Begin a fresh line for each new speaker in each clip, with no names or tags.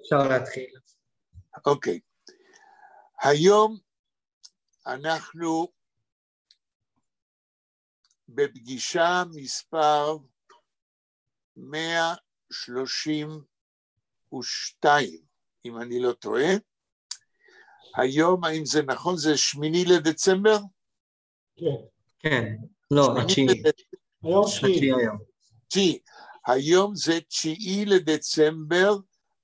אפשר להתחיל.
אוקיי. היום אנחנו בפגישה מספר 132, אם אני לא טועה. היום, האם זה נכון? זה שמיני לדצמבר?
כן.
כן, לא, התשיעי.
היום תשיעי.
היום.
תשיעי. היום זה תשיעי לדצמבר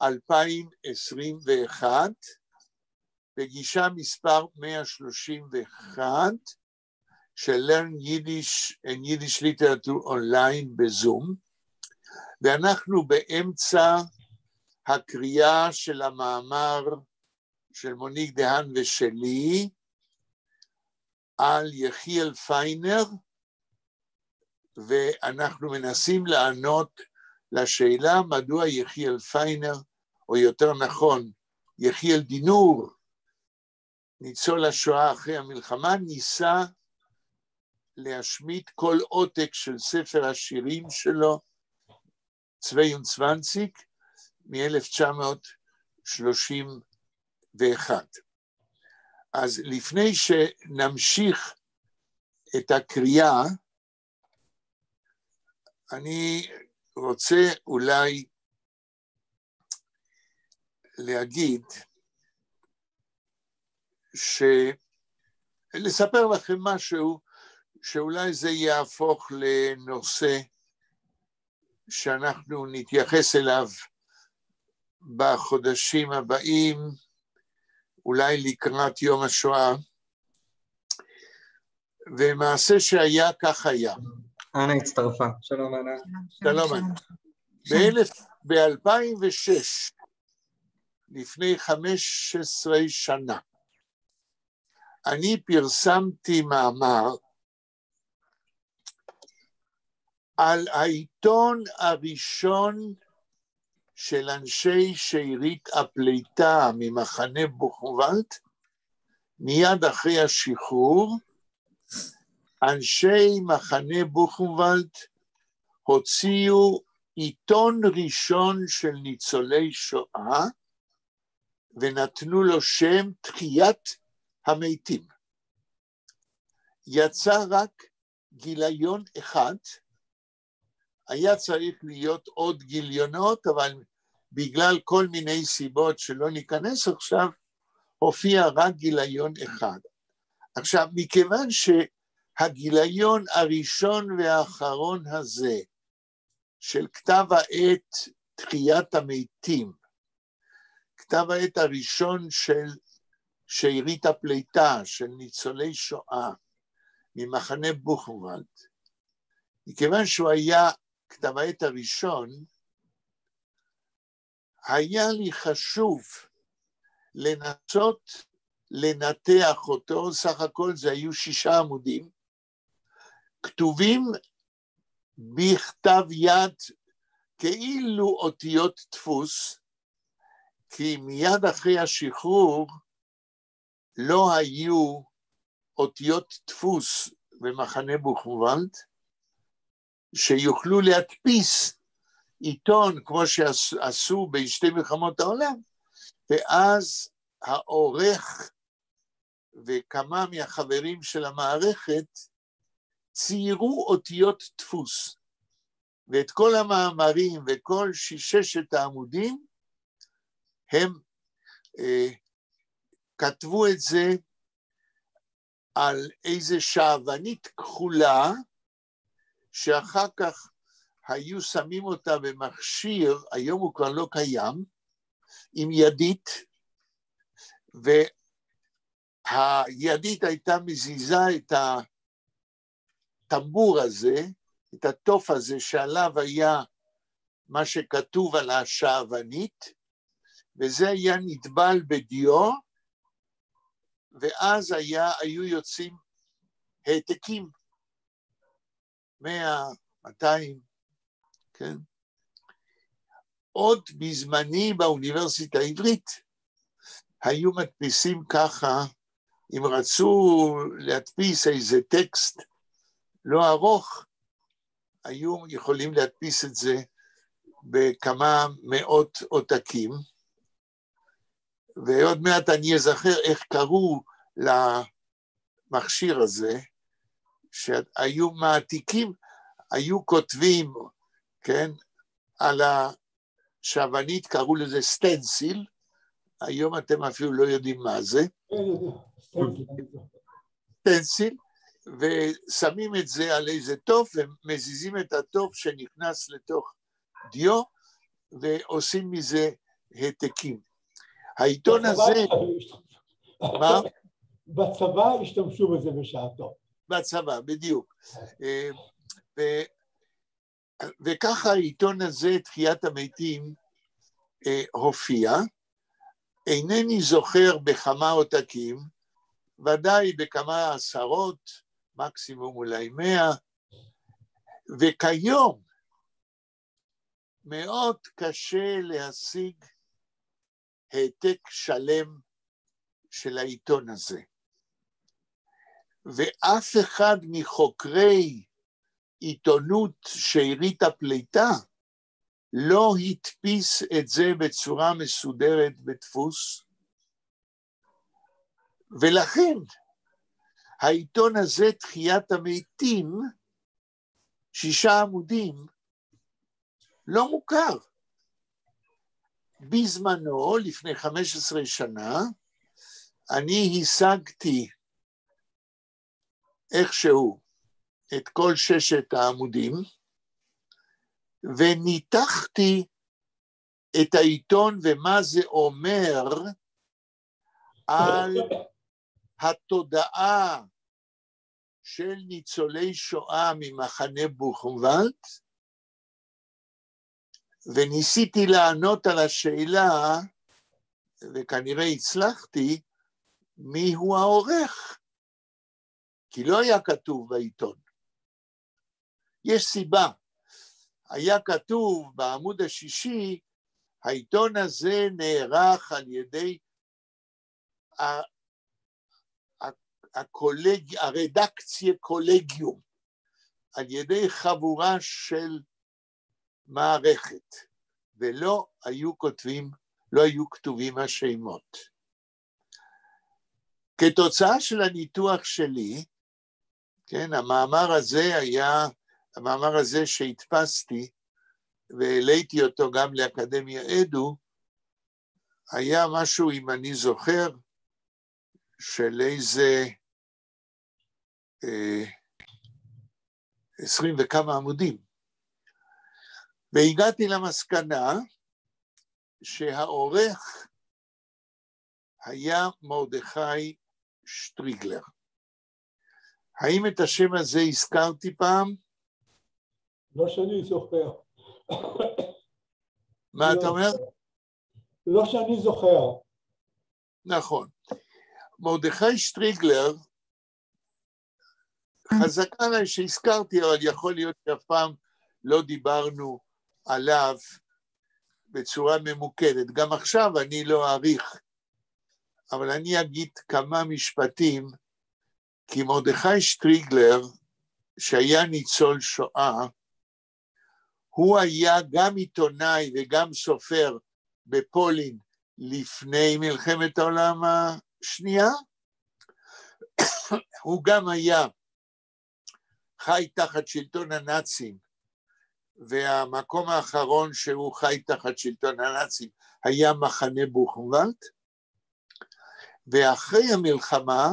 2021, פגישה מספר 131 של Learn Yiddish and Yiddish Literature Online בזום, ואנחנו באמצע הקריאה של המאמר של מוניק דהן ושלי על יחיאל פיינר, ואנחנו מנסים לענות לשאלה מדוע יחיאל פיינר, או יותר נכון, יחיאל דינור, ניצול השואה אחרי המלחמה, ניסה להשמיט כל עותק של ספר השירים שלו, צווי ונצוונציק, מ-1931. אז לפני שנמשיך את הקריאה, אני רוצה אולי להגיד ש... לספר לכם משהו שאולי זה יהפוך לנושא שאנחנו נתייחס אליו בחודשים הבאים, אולי לקראת יום השואה, ומעשה שהיה כך היה.
אנה הצטרפה. שלום אנה.
שלום, אנה. ב-2006, לפני 15 שנה, אני פרסמתי מאמר על העיתון הראשון של אנשי שארית הפליטה ממחנה בוכנוולד, מיד אחרי השחרור, אנשי מחנה בוכנוולד הוציאו עיתון ראשון של ניצולי שואה, ונתנו לו שם תחיית המתים. יצא רק גיליון אחד, היה צריך להיות עוד גיליונות, אבל בגלל כל מיני סיבות שלא ניכנס עכשיו, הופיע רק גיליון אחד. עכשיו, מכיוון שהגיליון הראשון והאחרון הזה של כתב העת תחיית המתים, כתב העת הראשון של שארית הפליטה, של ניצולי שואה ממחנה בוכנוולד, מכיוון שהוא היה כתב העת הראשון, היה לי חשוב לנסות לנתח אותו, סך הכל זה היו שישה עמודים, כתובים בכתב יד כאילו אותיות דפוס, כי מיד אחרי השחרור לא היו אותיות דפוס במחנה בוכנוולד, שיוכלו להדפיס עיתון כמו שעשו בשתי מלחמות העולם, ואז העורך וכמה מהחברים של המערכת ציירו אותיות דפוס, ואת כל המאמרים וכל ששת העמודים הם אה, כתבו את זה על איזה שעוונית כחולה, שאחר כך היו שמים אותה במכשיר, היום הוא כבר לא קיים, עם ידית, והידית הייתה מזיזה את הטמבור הזה, את התוף הזה שעליו היה מה שכתוב על השעוונית, וזה היה נטבל בדיו, ואז היה, היו יוצאים העתקים, מאה, מאתיים, כן? עוד בזמני באוניברסיטה העברית היו מדפיסים ככה, אם רצו להדפיס איזה טקסט לא ארוך, היו יכולים להדפיס את זה בכמה מאות עותקים, ועוד מעט אני אזכר איך קראו למכשיר הזה, שהיו מעתיקים, היו כותבים, כן, על השעוונית, קראו לזה סטנסיל, היום אתם אפילו לא יודעים מה זה. סטנסיל, ושמים את זה על איזה תוף, ומזיזים את התוף שנכנס לתוך דיו, ועושים מזה העתקים. העיתון הזה... מה?
בצבא השתמשו בזה בשעתו.
בצבא, בדיוק. אה, ו... וככה העיתון הזה, תחיית המתים, אה, הופיע. אינני זוכר בכמה עותקים, ודאי בכמה עשרות, מקסימום אולי מאה, וכיום מאוד קשה להשיג העתק שלם של העיתון הזה. ואף אחד מחוקרי עיתונות שארית הפליטה לא הדפיס את זה בצורה מסודרת בדפוס, ולכן העיתון הזה, תחיית המתים, שישה עמודים, לא מוכר. בזמנו, לפני 15 שנה, אני השגתי איכשהו את כל ששת העמודים, וניתחתי את העיתון ומה זה אומר על התודעה של ניצולי שואה ממחנה בוכנוולד, וניסיתי לענות על השאלה, וכנראה הצלחתי, מי הוא העורך, כי לא היה כתוב בעיתון. יש סיבה. היה כתוב בעמוד השישי, העיתון הזה נערך על ידי הקולג... הרדקציה קולגיום, על ידי חבורה של מערכת, ולא היו כותבים, לא היו כתובים השמות. כתוצאה של הניתוח שלי, כן, המאמר הזה היה, המאמר הזה שהדפסתי והעליתי אותו גם לאקדמיה עדו, היה משהו, אם אני זוכר, של איזה עשרים וכמה עמודים. והגעתי למסקנה שהעורך היה מרדכי שטריגלר. האם את השם הזה הזכרתי פעם?
לא שאני זוכר.
מה אתה
לא.
אומר?
לא שאני זוכר.
נכון. מרדכי שטריגלר, חזקה עליי שהזכרתי, אבל יכול להיות שאף פעם לא דיברנו עליו בצורה ממוקדת. גם עכשיו אני לא אעריך, אבל אני אגיד כמה משפטים, כי מרדכי שטריגלר, שהיה ניצול שואה, הוא היה גם עיתונאי וגם סופר בפולין לפני מלחמת העולם השנייה. הוא גם היה חי תחת שלטון הנאצים, והמקום האחרון שהוא חי תחת שלטון הנאצים היה מחנה בוכנוולד, ואחרי המלחמה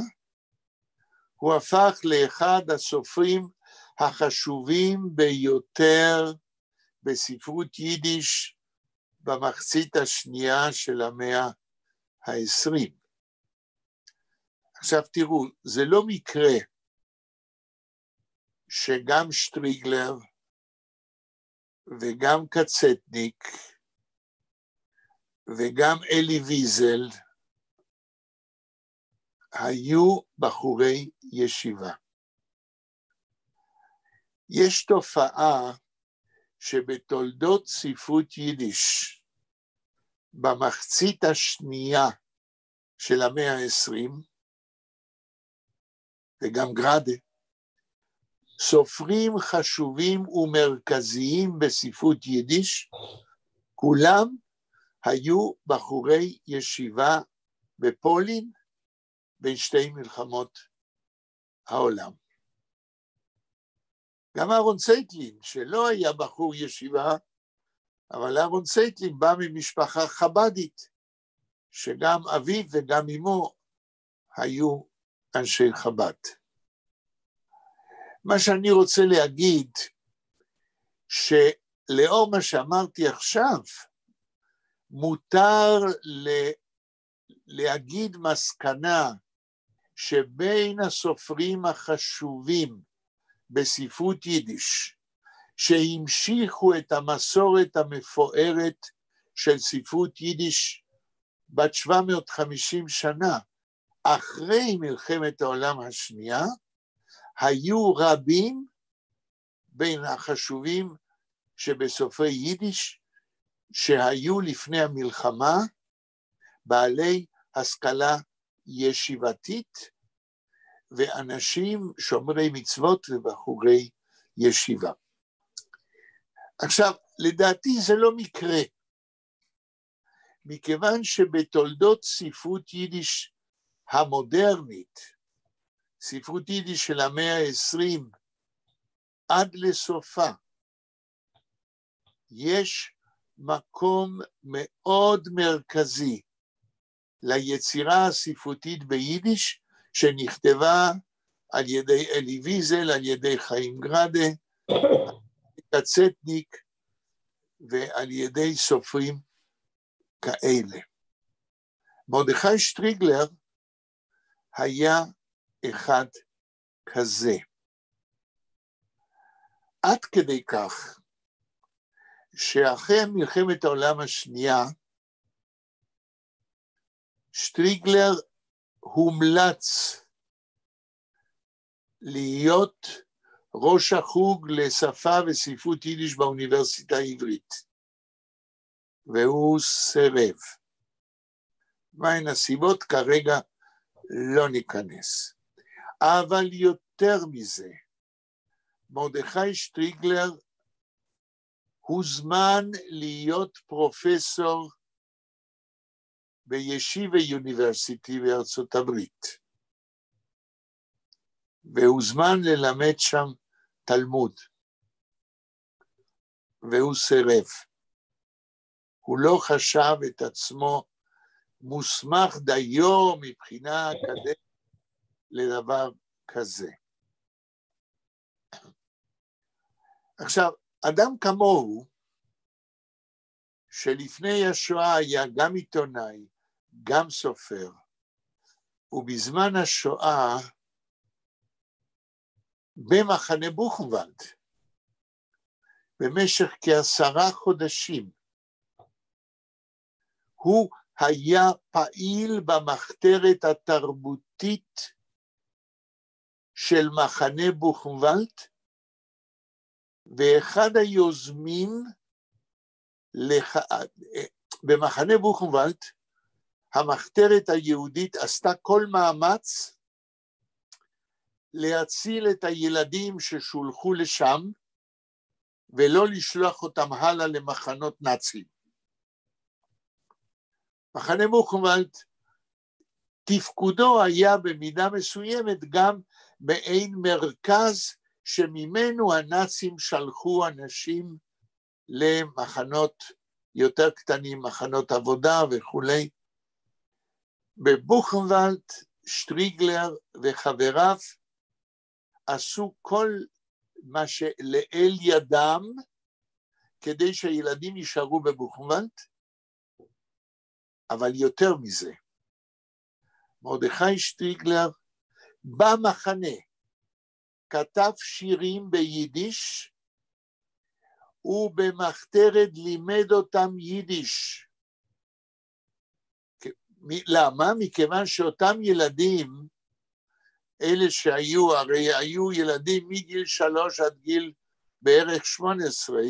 הוא הפך לאחד הסופרים החשובים ביותר בספרות יידיש במחצית השנייה של המאה העשרים. עכשיו תראו, זה לא מקרה שגם שטריגלר וגם קצטניק וגם אלי ויזל היו בחורי ישיבה. יש תופעה שבתולדות ספרות יידיש, במחצית השנייה של המאה העשרים, וגם גראדה, סופרים חשובים ומרכזיים בספרות יידיש, כולם היו בחורי ישיבה בפולין בין שתי מלחמות העולם. גם אהרון צייטלין, שלא היה בחור ישיבה, אבל אהרון צייטלין בא ממשפחה חבדית, שגם אביו וגם אמו היו אנשי חב"ד. מה שאני רוצה להגיד, שלאור מה שאמרתי עכשיו, מותר ל... להגיד מסקנה שבין הסופרים החשובים בספרות יידיש, שהמשיכו את המסורת המפוארת של ספרות יידיש בת 750 שנה, אחרי מלחמת העולם השנייה, היו רבים בין החשובים שבסופרי יידיש, שהיו לפני המלחמה בעלי השכלה ישיבתית ואנשים שומרי מצוות ובחורי ישיבה. עכשיו, לדעתי זה לא מקרה, מכיוון שבתולדות ספרות יידיש המודרנית, ספרות יידיש של המאה העשרים עד לסופה, יש מקום מאוד מרכזי ליצירה הספרותית ביידיש שנכתבה על ידי אלי ויזל, על ידי חיים גרדה, קצטניק ועל ידי סופרים כאלה. מרדכי שטריגלר היה אחד כזה. עד כדי כך שאחרי מלחמת העולם השנייה, שטריגלר הומלץ להיות ראש החוג לשפה וספרות יידיש באוניברסיטה העברית, והוא סירב. מהן הסיבות? כרגע לא ניכנס. אבל יותר מזה, מרדכי שטריגלר הוזמן להיות פרופסור בישיבה יוניברסיטי בארצות הברית, והוזמן ללמד שם תלמוד, והוא סירב. הוא לא חשב את עצמו מוסמך דיו מבחינה אקדמית לדבר כזה. עכשיו, אדם כמוהו, שלפני השואה היה גם עיתונאי, גם סופר, ובזמן השואה במחנה בוכנוולד, במשך כעשרה חודשים, הוא היה פעיל במחתרת התרבותית של מחנה בוכנוולד, ואחד היוזמים לח... במחנה בוכנוולד, המחתרת היהודית עשתה כל מאמץ להציל את הילדים ששולחו לשם ולא לשלוח אותם הלאה למחנות נאצים. מחנה בוכנוולד, תפקודו היה במידה מסוימת גם מעין מרכז שממנו הנאצים שלחו אנשים למחנות יותר קטנים, מחנות עבודה וכולי. בבוכנוולד, שטריגלר וחבריו עשו כל מה שלאל ידם כדי שהילדים יישארו בבוכנוולד, אבל יותר מזה, מרדכי שטריגלר במחנה כתב שירים ביידיש, ובמחתרת לימד אותם יידיש. למה? מכיוון שאותם ילדים, אלה שהיו, הרי היו ילדים מגיל שלוש עד גיל בערך שמונה עשרה,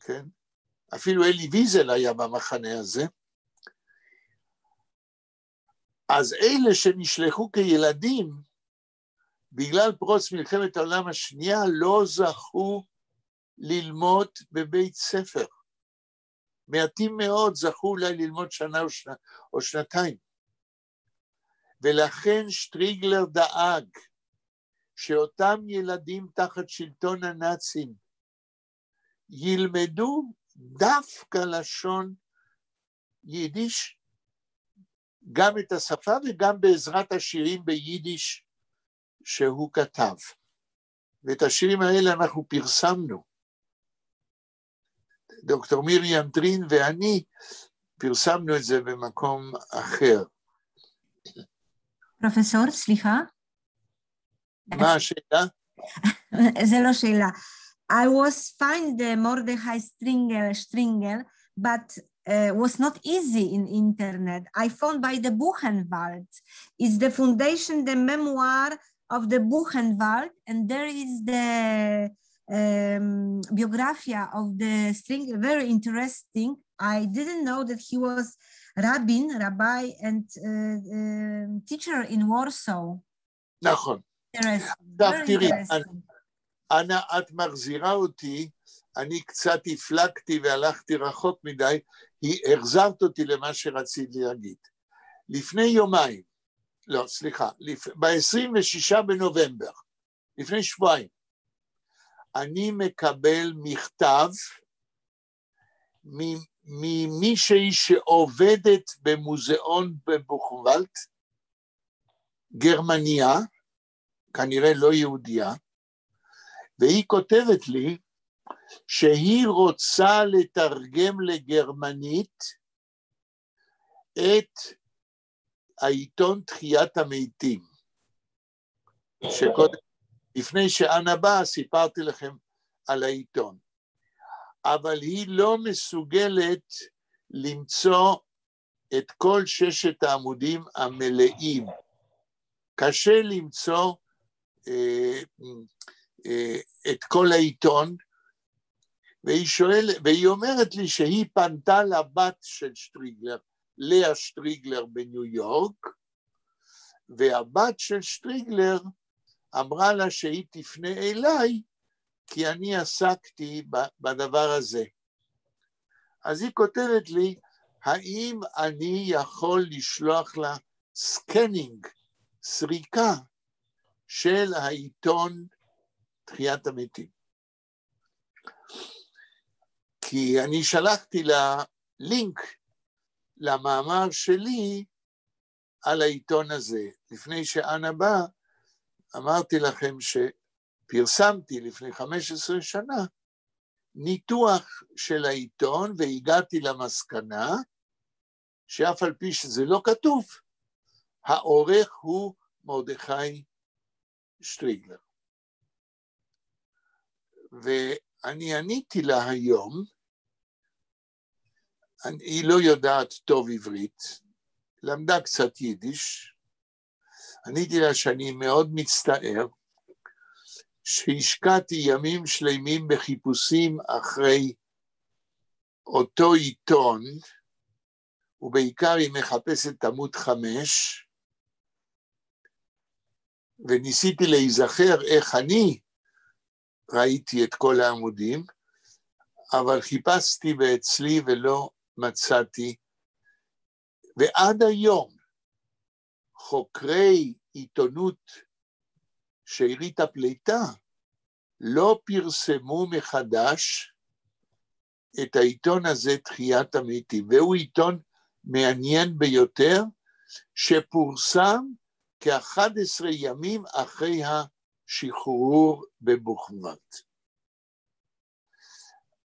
כן? אפילו אלי ויזל היה במחנה הזה. אז אלה שנשלחו כילדים, בגלל פרוץ מלחמת העולם השנייה לא זכו ללמוד בבית ספר. מעטים מאוד זכו אולי ללמוד שנה או, שנה, או שנתיים. ולכן שטריגלר דאג שאותם ילדים תחת שלטון הנאצים ילמדו דווקא לשון יידיש, גם את השפה וגם בעזרת השירים ביידיש שהוא כתב. ואת השירים האלה אנחנו פרסמנו. דוקטור מרים טרין ואני פרסמנו את זה במקום אחר.
פרופסור, סליחה?
מה השאלה?
זה לא שאלה. I was find the Mordechai Stringer, Stringer, but uh, was not easy in internet. I found by the Buchenwald. It's the foundation, the memoir of the Buchenwald, and there is the um, biography of the Stringer, very interesting. I didn't know that he was rabbin, rabbi, and uh, uh, teacher in Warsaw.
נכון. עכשיו תראי, אנה, את מחזירה אותי, אני קצת הפלגתי והלכתי רחוק מדי, היא החזרת אותי למה שרציתי להגיד. לפני יומיים, לא, סליחה, לפ... ב-26 בנובמבר, לפני שבועיים, אני מקבל מכתב ממישהי שעובדת במוזיאון בבוכוולט, גרמניה, כנראה לא יהודייה, והיא כותבת לי שהיא רוצה לתרגם לגרמנית את העיתון תחיית המתים, שקודם, לפני שאנה באה סיפרתי לכם על העיתון, אבל היא לא מסוגלת למצוא את כל ששת העמודים המלאים. קשה למצוא אה, אה, את כל העיתון, והיא, שואל, והיא אומרת לי שהיא פנתה לבת של שטריגלר, לאה שטריגלר בניו יורק, והבת של שטריגלר אמרה לה שהיא תפנה אליי, כי אני עסקתי בדבר הזה. אז היא כותבת לי, האם אני יכול לשלוח לה scanning, סריקה, של העיתון תחיית המתים. כי אני שלחתי לה לינק למאמר שלי על העיתון הזה. לפני שאנה באה, אמרתי לכם שפרסמתי לפני 15 שנה ניתוח של העיתון והגעתי למסקנה שאף על פי שזה לא כתוב, העורך הוא מרדכי שטריגלר. ואני עניתי לה היום, היא לא יודעת טוב עברית, למדה קצת יידיש, עניתי לה שאני מאוד מצטער שהשקעתי ימים שלמים בחיפושים אחרי אותו עיתון, ובעיקר היא מחפשת עמוד חמש, וניסיתי להיזכר איך אני ראיתי את כל העמודים, אבל חיפשתי באצלי ולא מצאתי, ועד היום חוקרי עיתונות שארית הפליטה לא פרסמו מחדש את העיתון הזה, תחיית המתים, והוא עיתון מעניין ביותר, שפורסם כ-11 ימים אחרי השחרור בבוכוות.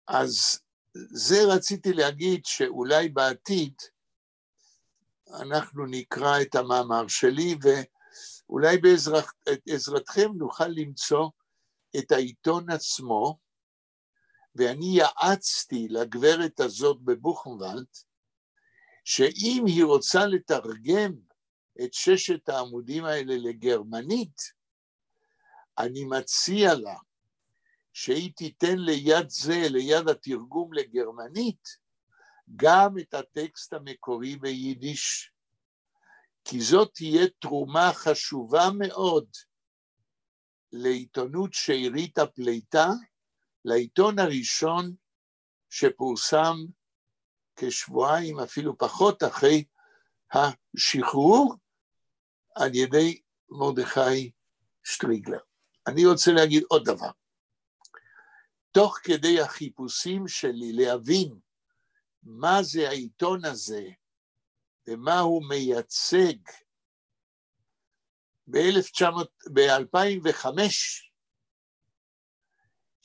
אז זה רציתי להגיד שאולי בעתיד אנחנו נקרא את המאמר שלי ואולי בעזרתכם נוכל למצוא את העיתון עצמו, ואני יעצתי לגברת הזאת בבוכנוולד, שאם היא רוצה לתרגם את ששת העמודים האלה לגרמנית, אני מציע לה שהיא תיתן ליד זה, ליד התרגום לגרמנית, גם את הטקסט המקורי ביידיש, כי זאת תהיה תרומה חשובה מאוד לעיתונות שארית הפליטה, לעיתון הראשון שפורסם כשבועיים, אפילו פחות, אחרי השחרור על ידי מרדכי שטריגלר. אני רוצה להגיד עוד דבר. תוך כדי החיפושים שלי להבין מה זה העיתון הזה ומה הוא מייצג, ב-2005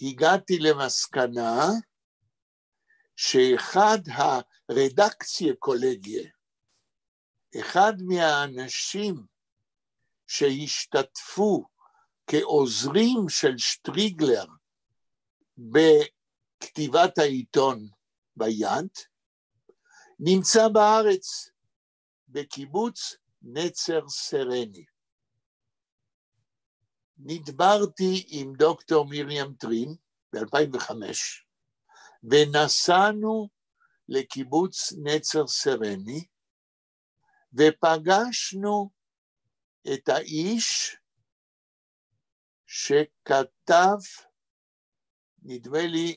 הגעתי למסקנה שאחד הרדקציה קולגיה, אחד מהאנשים שהשתתפו כעוזרים של שטריגלר בכתיבת העיתון ביד, נמצא בארץ, בקיבוץ נצר סרני. נדברתי עם דוקטור מרים טרין ב-2005, ונסענו לקיבוץ נצר סרני, ופגשנו את האיש שכתב, נדמה לי,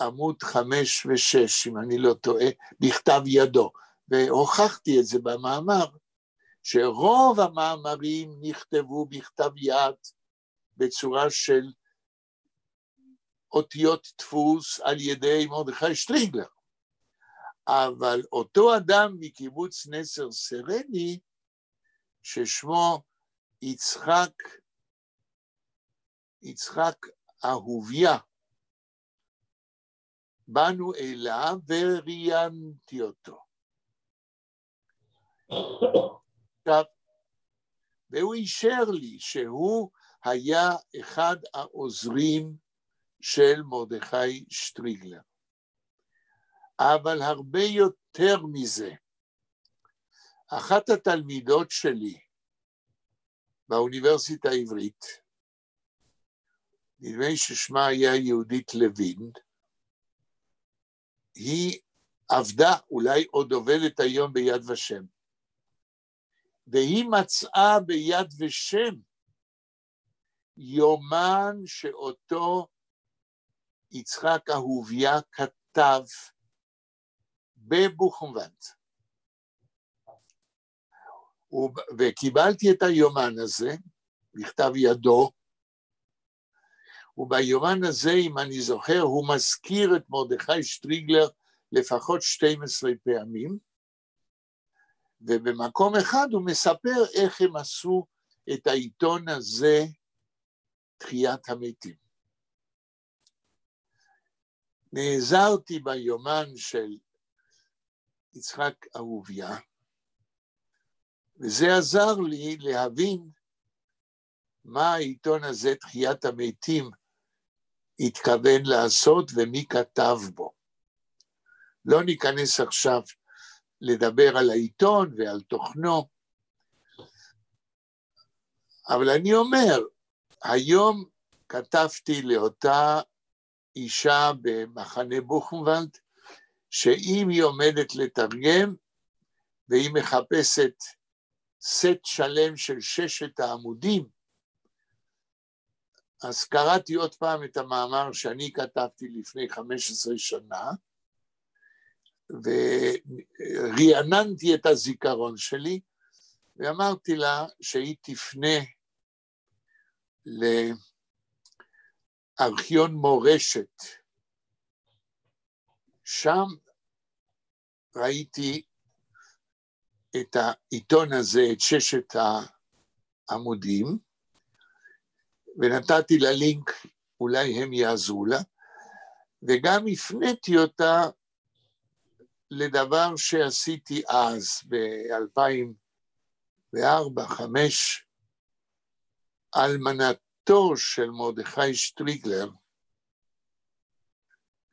עמוד חמש ושש, אם אני לא טועה, בכתב ידו, והוכחתי את זה במאמר, שרוב המאמרים נכתבו בכתב יד בצורה של אותיות דפוס על ידי מרדכי שטריגלר. אבל אותו אדם מקיבוץ נסר סרני, ששמו יצחק, יצחק אהוביה, באנו אליו וראיינתי אותו. עכשיו, והוא אישר לי שהוא היה אחד העוזרים של מרדכי שטריגלר. אבל הרבה יותר מזה, אחת התלמידות שלי באוניברסיטה העברית, נדמה לי ששמה היה יהודית לוין, היא עבדה, אולי עוד עובדת היום ביד ושם, והיא מצאה ביד ושם יומן שאותו יצחק אהוביה כתב בבוכנוונד. וקיבלתי את היומן הזה, בכתב ידו, וביומן הזה, אם אני זוכר, הוא מזכיר את מרדכי שטריגלר לפחות 12 פעמים, ובמקום אחד הוא מספר איך הם עשו את העיתון הזה, תחיית המתים. נעזרתי ביומן של יצחק אהוביה, וזה עזר לי להבין מה העיתון הזה, תחיית המתים, התכוון לעשות ומי כתב בו. לא ניכנס עכשיו לדבר על העיתון ועל תוכנו, אבל אני אומר, היום כתבתי לאותה אישה במחנה בוכנוולד, שאם היא עומדת לתרגם והיא מחפשת סט שלם של ששת העמודים, אז קראתי עוד פעם את המאמר שאני כתבתי לפני 15 שנה, ורעננתי את הזיכרון שלי, ואמרתי לה שהיא תפנה לארכיון מורשת. שם ראיתי את העיתון הזה, את ששת העמודים, ונתתי לה לינק, אולי הם יעזרו לה, וגם הפניתי אותה לדבר שעשיתי אז, ב-2004-2005, אלמנתו של מרדכי שטריגלר,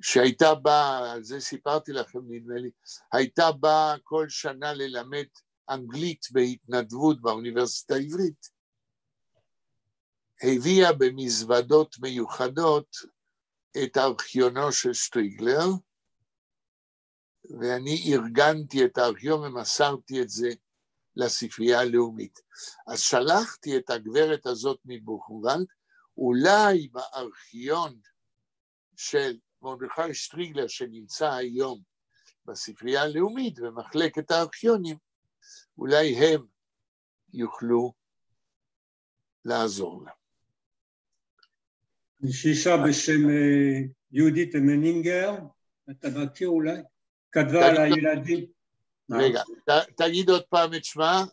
שהייתה באה, על זה סיפרתי לכם נדמה לי, הייתה באה כל שנה ללמד אנגלית בהתנדבות באוניברסיטה העברית, הביאה במזוודות מיוחדות את ארכיונו של שטריגלר, ואני ארגנתי את הארכיון ומסרתי את זה לספרייה הלאומית. אז שלחתי את הגברת הזאת מבוכנוולד, אולי בארכיון של מרדכי שטריגלר שנמצא היום בספרייה הלאומית, במחלקת הארכיונים, אולי הם יוכלו לעזור לה.
יש אישה בשם אה, יהודית מנינגר, אתה מכיר אולי? כתבה על הילדים.
רגע, תגיד עוד פעם את שמה.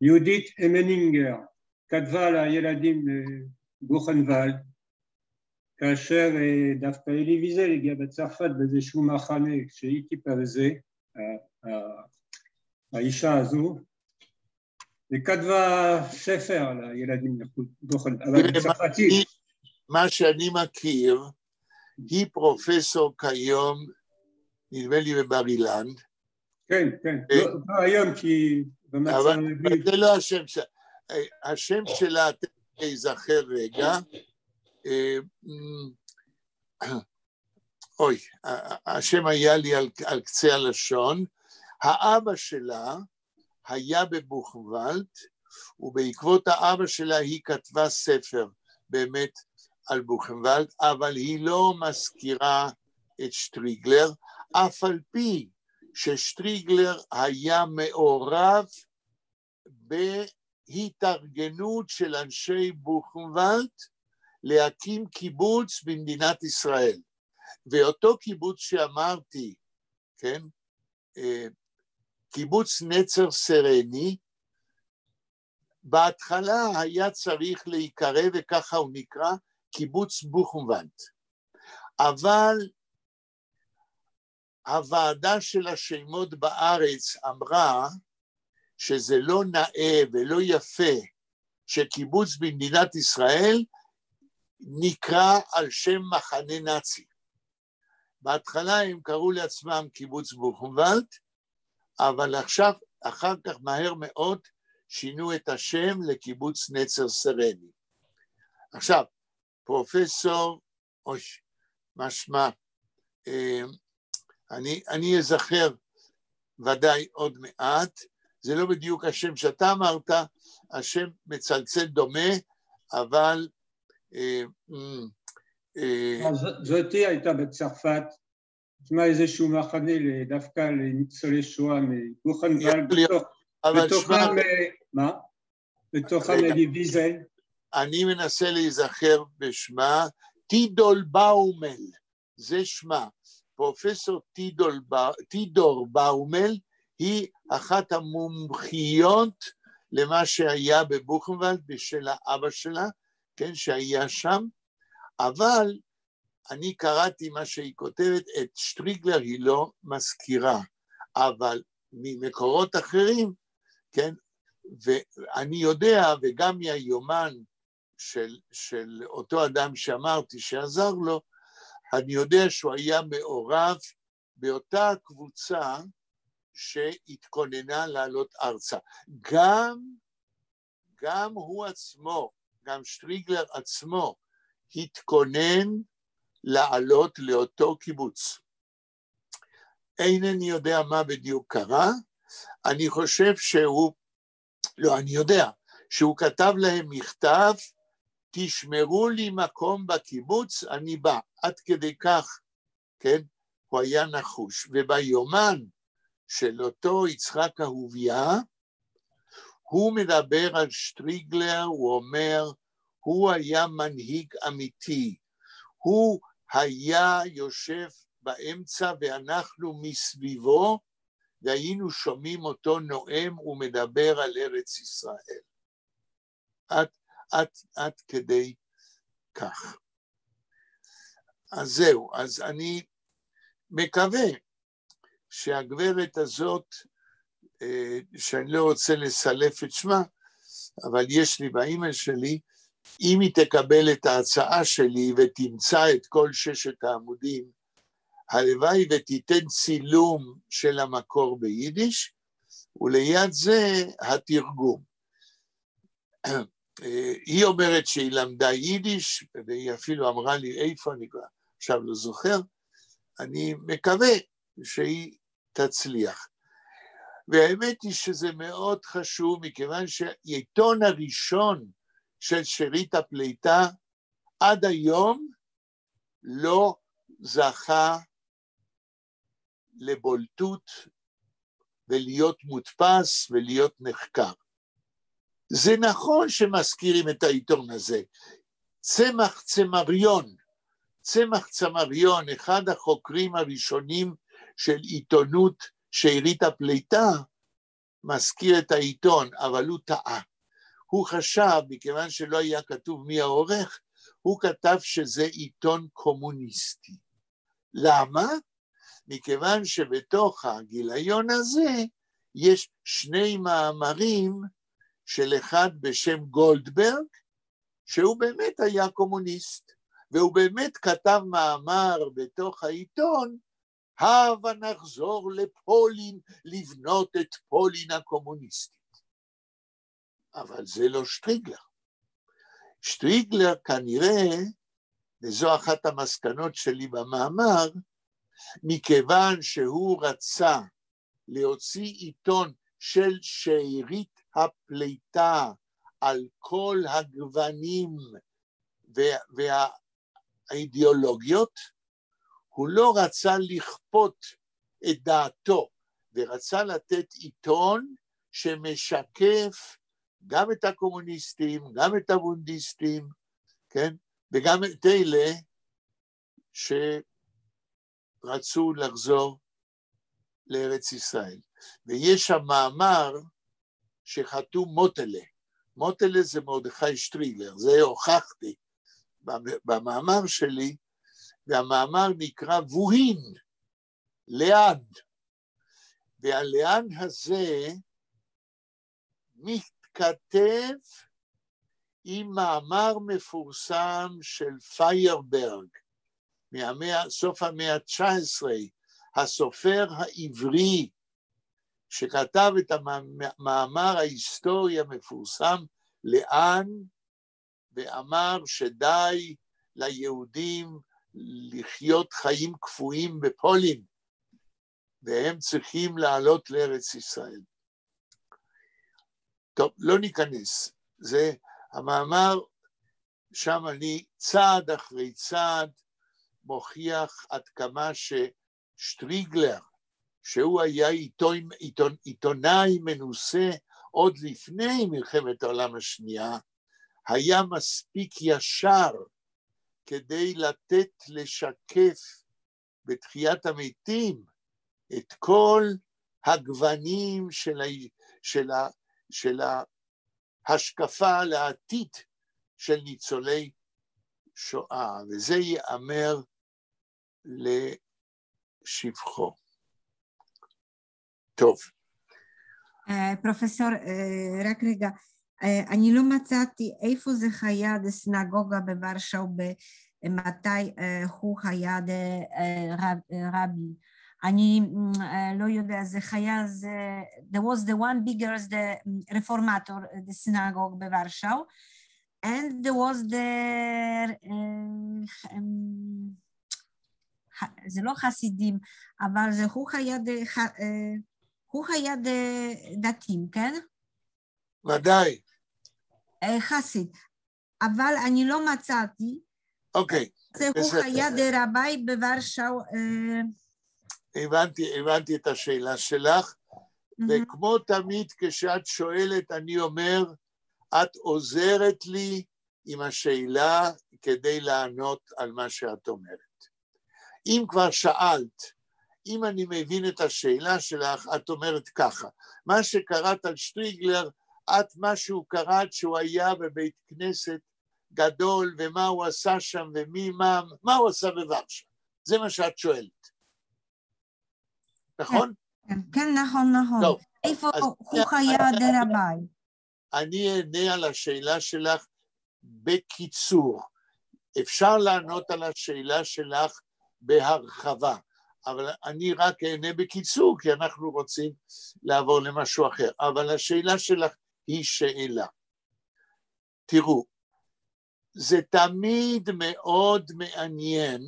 יהודית מנינגר, כתבה על הילדים בבוכנוולד, כאשר אה, דווקא אלי ויזל הגיע בצרפת באיזשהו מחנה שהייתי בזה, האישה הזו, וכתבה ספר על הילדים בוכנוולד, אבל בצרפתית.
מה שאני מכיר, היא פרופסור כיום, נדמה לי בבר אילן.
כן, כן, לא, לא היום כי.
אבל זה לא השם שלה. השם שלה, תיזכר רגע. אה, אוי, השם היה לי על, על קצה הלשון. האבא שלה היה בבוכוולד, ובעקבות האבא שלה היא כתבה ספר באמת על בוכנוולד, אבל היא לא מזכירה את שטריגלר, אף על פי ששטריגלר היה מעורב בהתארגנות של אנשי בוכנוולד להקים קיבוץ במדינת ישראל. ואותו קיבוץ שאמרתי, כן, אה, קיבוץ נצר סרני, בהתחלה היה צריך להיקרא, וככה הוא נקרא, קיבוץ בוכנוולד. אבל הוועדה של השמות בארץ אמרה שזה לא נאה ולא יפה שקיבוץ במדינת ישראל נקרא על שם מחנה נאצי. בהתחלה הם קראו לעצמם קיבוץ בוכנוולד, אבל עכשיו, אחר כך מהר מאוד, שינו את השם לקיבוץ נצר סרני. עכשיו, פרופסור, אוי, מה שמה, אה, אני, אני אזכר ודאי עוד מעט, זה לא בדיוק השם שאתה אמרת, השם מצלצל דומה, אבל... אה,
אה, זאתי הייתה בצרפת, תשמע איזשהו מחנה דווקא לניצולי שואה מבוכנוולד, בתוכם, מה? בתוכם אלי ויזל.
אני מנסה להיזכר בשמה, טידול באומל, זה שמה. פרופסור טידול, טידור באומל היא אחת המומחיות למה שהיה בבוכנוולד בשל האבא שלה, כן, שהיה שם, אבל אני קראתי מה שהיא כותבת, את שטריגלר היא לא מזכירה, אבל ממקורות אחרים, כן, ואני יודע, וגם מהיומן של, של אותו אדם שאמרתי שעזר לו, אני יודע שהוא היה מעורב באותה קבוצה שהתכוננה לעלות ארצה. גם, גם הוא עצמו, גם שטריגלר עצמו, התכונן לעלות לאותו קיבוץ. אינני יודע מה בדיוק קרה, אני חושב שהוא, לא, אני יודע, שהוא כתב להם מכתב תשמרו לי מקום בקיבוץ, אני בא. עד כדי כך, כן, הוא היה נחוש. וביומן של אותו יצחק אהוביה, הוא מדבר על שטריגלר, הוא אומר, הוא היה מנהיג אמיתי, הוא היה יושב באמצע ואנחנו מסביבו, והיינו שומעים אותו נואם ומדבר על ארץ ישראל. עד עד, עד כדי כך. אז זהו, אז אני מקווה שהגברת הזאת, אה, שאני לא רוצה לסלף את שמה, אבל יש לי באימייל שלי, אם היא תקבל את ההצעה שלי ותמצא את כל ששת העמודים, הלוואי ותיתן צילום של המקור ביידיש, וליד זה התרגום. היא אומרת שהיא למדה יידיש, והיא אפילו אמרה לי איפה, אני עכשיו לא זוכר, אני מקווה שהיא תצליח. והאמת היא שזה מאוד חשוב, מכיוון שהעיתון הראשון של שארית הפליטה עד היום לא זכה לבולטות ולהיות מודפס ולהיות נחקר. זה נכון שמזכירים את העיתון הזה. צמח צמריון, צמח צמריון, אחד החוקרים הראשונים של עיתונות שארית הפליטה, מזכיר את העיתון, אבל הוא טעה. הוא חשב, מכיוון שלא היה כתוב מי העורך, הוא כתב שזה עיתון קומוניסטי. למה? מכיוון שבתוך הגיליון הזה יש שני מאמרים של אחד בשם גולדברג, שהוא באמת היה קומוניסט, והוא באמת כתב מאמר בתוך העיתון, הבה נחזור לפולין לבנות את פולין הקומוניסטית. אבל זה לא שטריגלר. שטריגלר כנראה, וזו אחת המסקנות שלי במאמר, מכיוון שהוא רצה להוציא עיתון של שארית הפליטה על כל הגוונים והאידיאולוגיות, הוא לא רצה לכפות את דעתו, ורצה לתת עיתון שמשקף גם את הקומוניסטים, גם את הבונדיסטים, כן? וגם את אלה שרצו לחזור לארץ ישראל. ויש שם מאמר שחתום מוטלה. מוטלה זה מרדכי שטרילר, זה הוכחתי במאמר שלי, והמאמר נקרא ווהין, לאן. והלאן הזה מתכתב עם מאמר מפורסם של פיירברג, מסוף המאה ה-19, הסופר העברי, שכתב את המאמר ההיסטורי המפורסם לאן, ואמר שדי ליהודים לחיות חיים קפואים בפולין, והם צריכים לעלות לארץ ישראל. טוב, לא ניכנס. זה המאמר, שם אני צעד אחרי צעד מוכיח עד כמה ששטריגלר, שהוא היה עיתון, עיתון, עיתונאי מנוסה עוד לפני מלחמת העולם השנייה, היה מספיק ישר כדי לתת לשקף בתחיית המתים את כל הגוונים של, ה, של, ה, של ההשקפה לעתיד של ניצולי שואה, וזה ייאמר לשבחו. טוב.
פרופסור, רק רגע, אני לא מצאתי איפה זה היה בסנגוגה בוורשאו, מתי הוא היה רבי. אני לא יודע, זה היה, זה, there was the one bigger, the reformator, the synagogue בוורשאו, and there was the, זה לא חסידים, אבל זה הוא היה, הוא היה דתיים, כן?
ודאי.
חסיד, אבל אני לא מצאתי.
אוקיי.
זה הוא היה דרביי בוורשאו.
הבנתי, הבנתי את השאלה שלך, וכמו תמיד כשאת שואלת, אני אומר, את עוזרת לי עם השאלה כדי לענות על מה שאת אומרת. אם כבר שאלת, אם אני מבין את השאלה שלך, את אומרת ככה, מה שקראת על שטריגלר, את מה שהוא קראת שהוא היה בבית כנסת גדול, ומה הוא עשה שם, ומי, מה, מה הוא עשה בוורשה. זה מה שאת שואלת. נכון?
כן, כן, נכון, נכון. טוב, איפה הוא היה דרביי?
אני אענה על השאלה שלך בקיצור. אפשר לענות על השאלה שלך בהרחבה, אבל אני רק אענה בקיצור, כי אנחנו רוצים לעבור למשהו אחר. אבל השאלה שלך היא שאלה. תראו, זה תמיד מאוד מעניין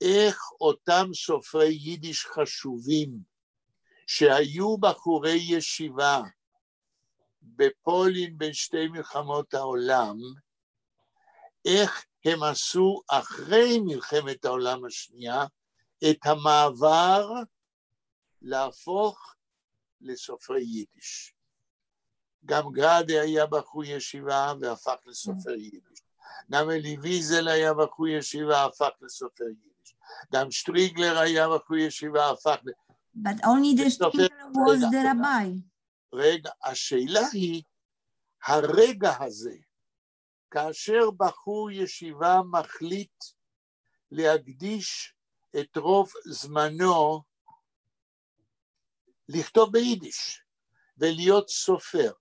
איך אותם סופרי יידיש חשובים שהיו בחורי ישיבה בפולין בין שתי מלחמות העולם, איך הם עשו אחרי מלחמת העולם השנייה את המעבר להפוך לסופרי יידיש. גם גראדה היה בחור ישיבה והפך לסופר יידיש. גם אלי ויזל היה בחור ישיבה, הפך לסופר יידיש. גם שטריגלר היה בחור ישיבה, הפך ל...
But only the
Christopher-
Striegler was
רגע,
the
רגע.
rabbi.
רגע, השאלה היא, הרגע הזה, כאשר בחור ישיבה מחליט להקדיש את רוב זמנו לכתוב ביידיש ולהיות סופר,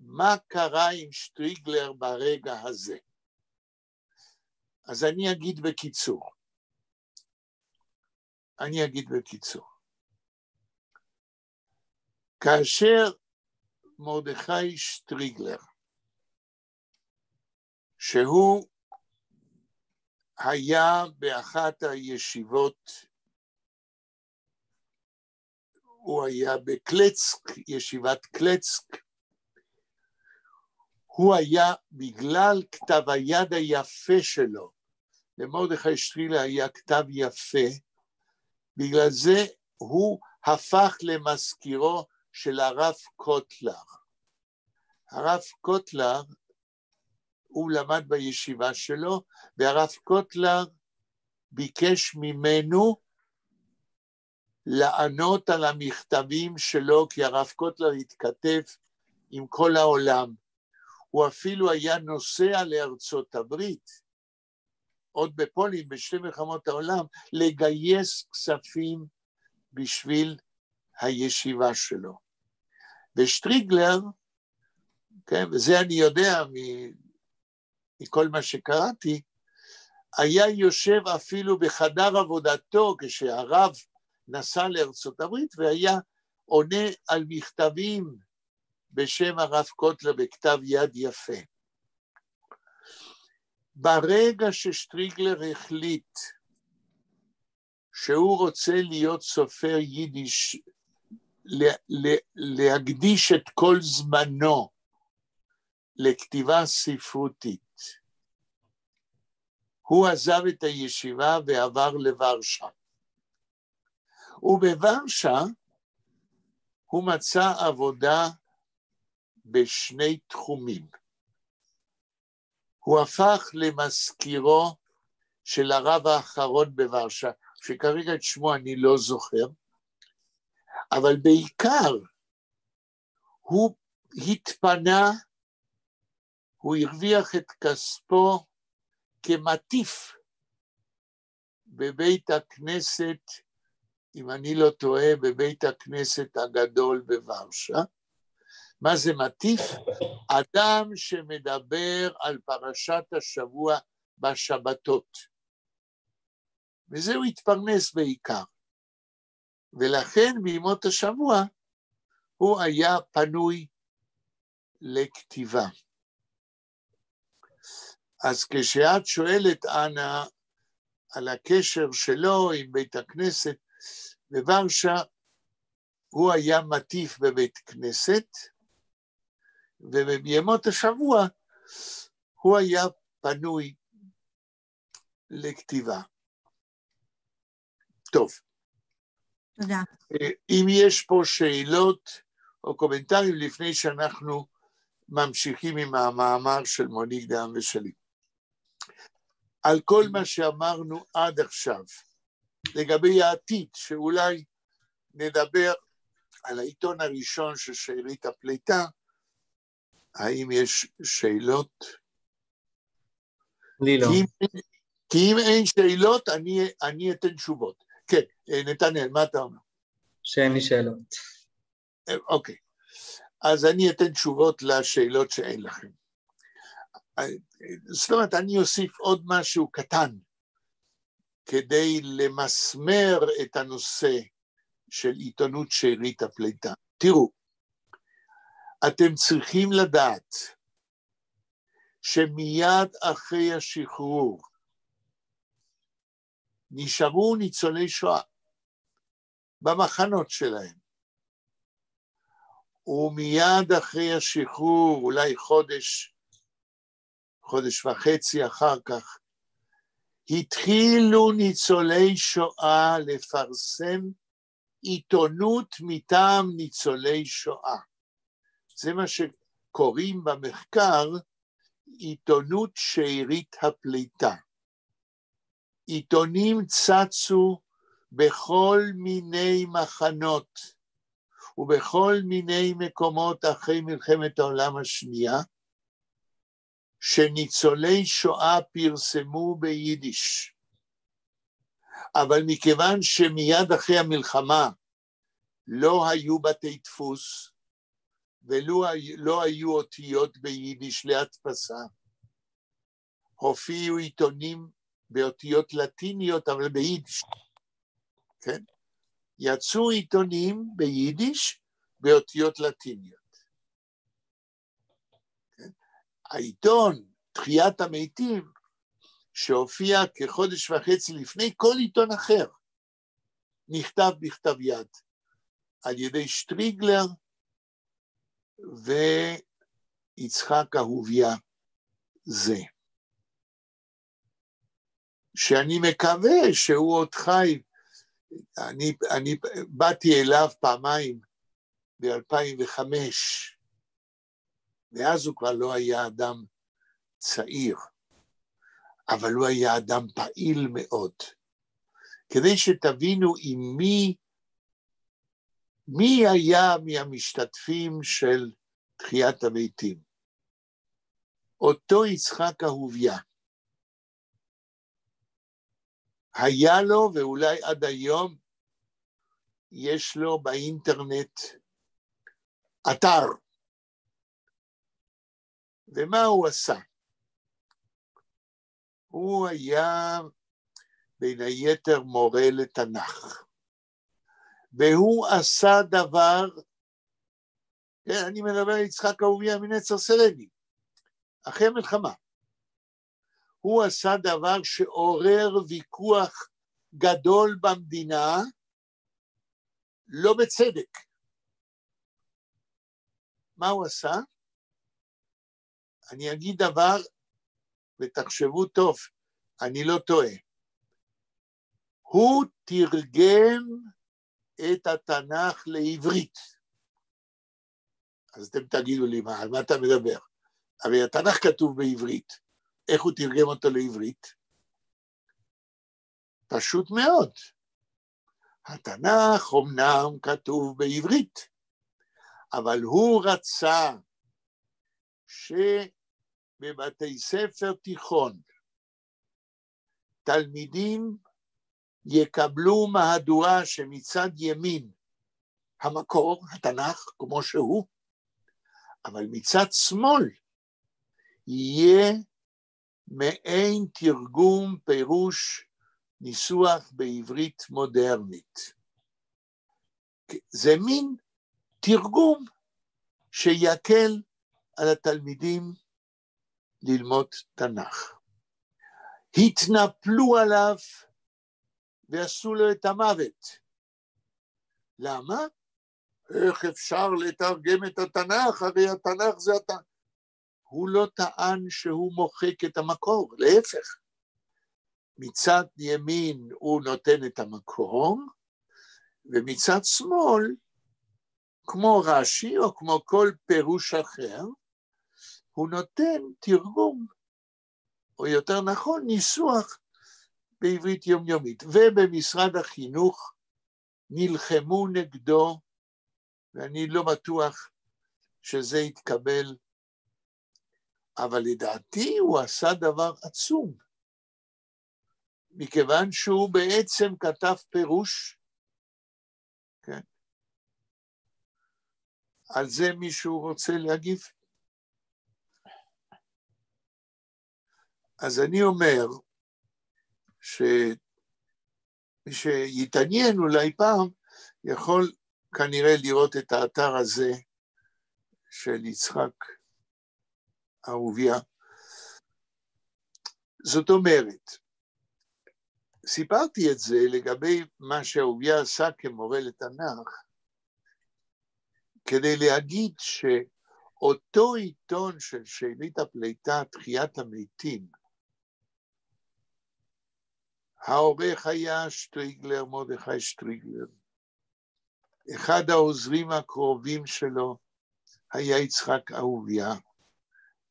מה קרה עם שטריגלר ברגע הזה? אז אני אגיד בקיצור. אני אגיד בקיצור. כאשר מרדכי שטריגלר, שהוא היה באחת הישיבות, הוא היה בקלצק, ישיבת קלצק, הוא היה בגלל כתב היד היפה שלו, למרדכי שטריגלר היה כתב יפה, בגלל זה הוא הפך למזכירו של הרב קוטלר. הרב קוטלר, הוא למד בישיבה שלו, והרב קוטלר ביקש ממנו לענות על המכתבים שלו, כי הרב קוטלר התכתב עם כל העולם. הוא אפילו היה נוסע לארצות הברית, עוד בפולין, בשתי מלחמות העולם, לגייס כספים בשביל הישיבה שלו. ושטריגלר, כן, וזה אני יודע מכל מה שקראתי, היה יושב אפילו בחדר עבודתו כשהרב נסע לארצות הברית והיה עונה על מכתבים בשם הרב קוטלר בכתב יד יפה. ברגע ששטריגלר החליט שהוא רוצה להיות סופר יידיש, להקדיש את כל זמנו לכתיבה ספרותית, הוא עזב את הישיבה ועבר לוורשה. ובוורשה הוא מצא עבודה בשני תחומים. הוא הפך למזכירו של הרב האחרון בוורשה, שכרגע את שמו אני לא זוכר, אבל בעיקר הוא התפנה, הוא הרוויח את כספו כמטיף בבית הכנסת, אם אני לא טועה, בבית הכנסת הגדול בוורשה. מה זה מטיף? אדם שמדבר על פרשת השבוע בשבתות. וזה הוא התפרנס בעיקר. ולכן בימות השבוע הוא היה פנוי לכתיבה. אז כשאת שואלת, אנה, על הקשר שלו עם בית הכנסת בוורשה, הוא היה מטיף בבית כנסת, ובימות השבוע הוא היה פנוי לכתיבה. טוב.
תודה.
אם יש פה שאלות או קומנטרים לפני שאנחנו ממשיכים עם המאמר של מוניק דהאם ושלי. על כל מה שאמרנו עד עכשיו, לגבי העתיד, שאולי נדבר על העיתון הראשון של שארית הפליטה, האם יש שאלות?
לי לא.
כי אם, כי אם אין שאלות, אני, אני אתן תשובות. כן, נתנאל, מה אתה אומר?
שאין לי שאלות.
אוקיי, אז אני אתן תשובות לשאלות שאין לכם. זאת אומרת, אני אוסיף עוד משהו קטן כדי למסמר את הנושא של עיתונות שארית הפליטה. תראו, אתם צריכים לדעת שמיד אחרי השחרור נשארו ניצולי שואה במחנות שלהם. ומיד אחרי השחרור, אולי חודש, חודש וחצי אחר כך, התחילו ניצולי שואה לפרסם עיתונות מטעם ניצולי שואה. זה מה שקוראים במחקר עיתונות שארית הפליטה. עיתונים צצו בכל מיני מחנות ובכל מיני מקומות אחרי מלחמת העולם השנייה, שניצולי שואה פרסמו ביידיש. אבל מכיוון שמיד אחרי המלחמה לא היו בתי דפוס ולא לא היו אותיות ביידיש להדפסה, הופיעו עיתונים באותיות לטיניות, אבל ביידיש. כן? יצאו עיתונים ביידיש באותיות לטיניות. כן? העיתון, תחיית המתים, שהופיע כחודש וחצי לפני כל עיתון אחר, נכתב בכתב יד על ידי שטריגלר ויצחק אהוביה זה. שאני מקווה שהוא עוד חי. אני, אני באתי אליו פעמיים ב-2005, ואז הוא כבר לא היה אדם צעיר, אבל הוא היה אדם פעיל מאוד. כדי שתבינו עם מי, מי היה מהמשתתפים של תחיית המתים. אותו יצחק אהוביה. היה לו, ואולי עד היום יש לו באינטרנט אתר. ומה הוא עשה? הוא היה בין היתר מורה לתנ"ך. והוא עשה דבר, כן, אני מדבר על יצחק אהוביה מנצר סלני, אחרי המלחמה. הוא עשה דבר שעורר ויכוח גדול במדינה, לא בצדק. מה הוא עשה? אני אגיד דבר, ותחשבו טוב, אני לא טועה. הוא תרגם את התנ"ך לעברית. אז אתם תגידו לי, מה, על מה אתה מדבר? הרי התנ"ך כתוב בעברית. איך הוא תרגם אותו לעברית? פשוט מאוד. התנ"ך אומנם כתוב בעברית, אבל הוא רצה שבבתי ספר תיכון תלמידים יקבלו מהדורה שמצד ימין המקור, התנ"ך, כמו שהוא, אבל מצד שמאל יהיה מעין תרגום, פירוש, ניסוח בעברית מודרנית. זה מין תרגום שיקל על התלמידים ללמוד תנ"ך. התנפלו עליו ועשו לו את המוות. למה? איך אפשר לתרגם את התנ"ך? הרי התנ"ך זה התנ"ך. הוא לא טען שהוא מוחק את המקור, להפך. מצד ימין הוא נותן את המקור, ומצד שמאל, כמו רש"י או כמו כל פירוש אחר, הוא נותן תרגום, או יותר נכון, ניסוח בעברית יומיומית. ובמשרד החינוך נלחמו נגדו, ואני לא בטוח שזה יתקבל אבל לדעתי הוא עשה דבר עצום, מכיוון שהוא בעצם כתב פירוש, כן? על זה מישהו רוצה להגיב? אז אני אומר שמי שיתעניין אולי פעם יכול כנראה לראות את האתר הזה של יצחק אהוביה. זאת אומרת, סיפרתי את זה לגבי מה שאהוביה עשה כמורה לתנ"ך, כדי להגיד אותו עיתון של שארית הפליטה, תחיית המתים, העורך היה שטריגלר, מרדכי שטריגלר. אחד העוזרים הקרובים שלו היה יצחק אהוביה.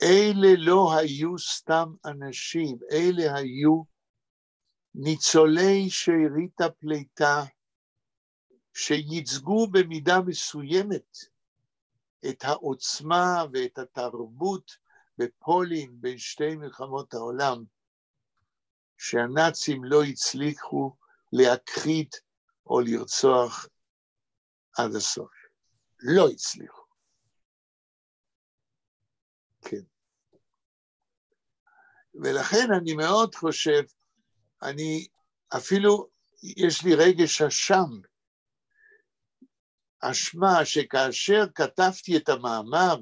אלה לא היו סתם אנשים, אלה היו ניצולי שארית הפליטה שייצגו במידה מסוימת את העוצמה ואת התרבות בפולין בין שתי מלחמות העולם, שהנאצים לא הצליחו להכחיד או לרצוח עד הסוף. לא הצליחו. כן. ולכן אני מאוד חושב, אני אפילו, יש לי רגש אשם, אשמה שכאשר כתבתי את המאמר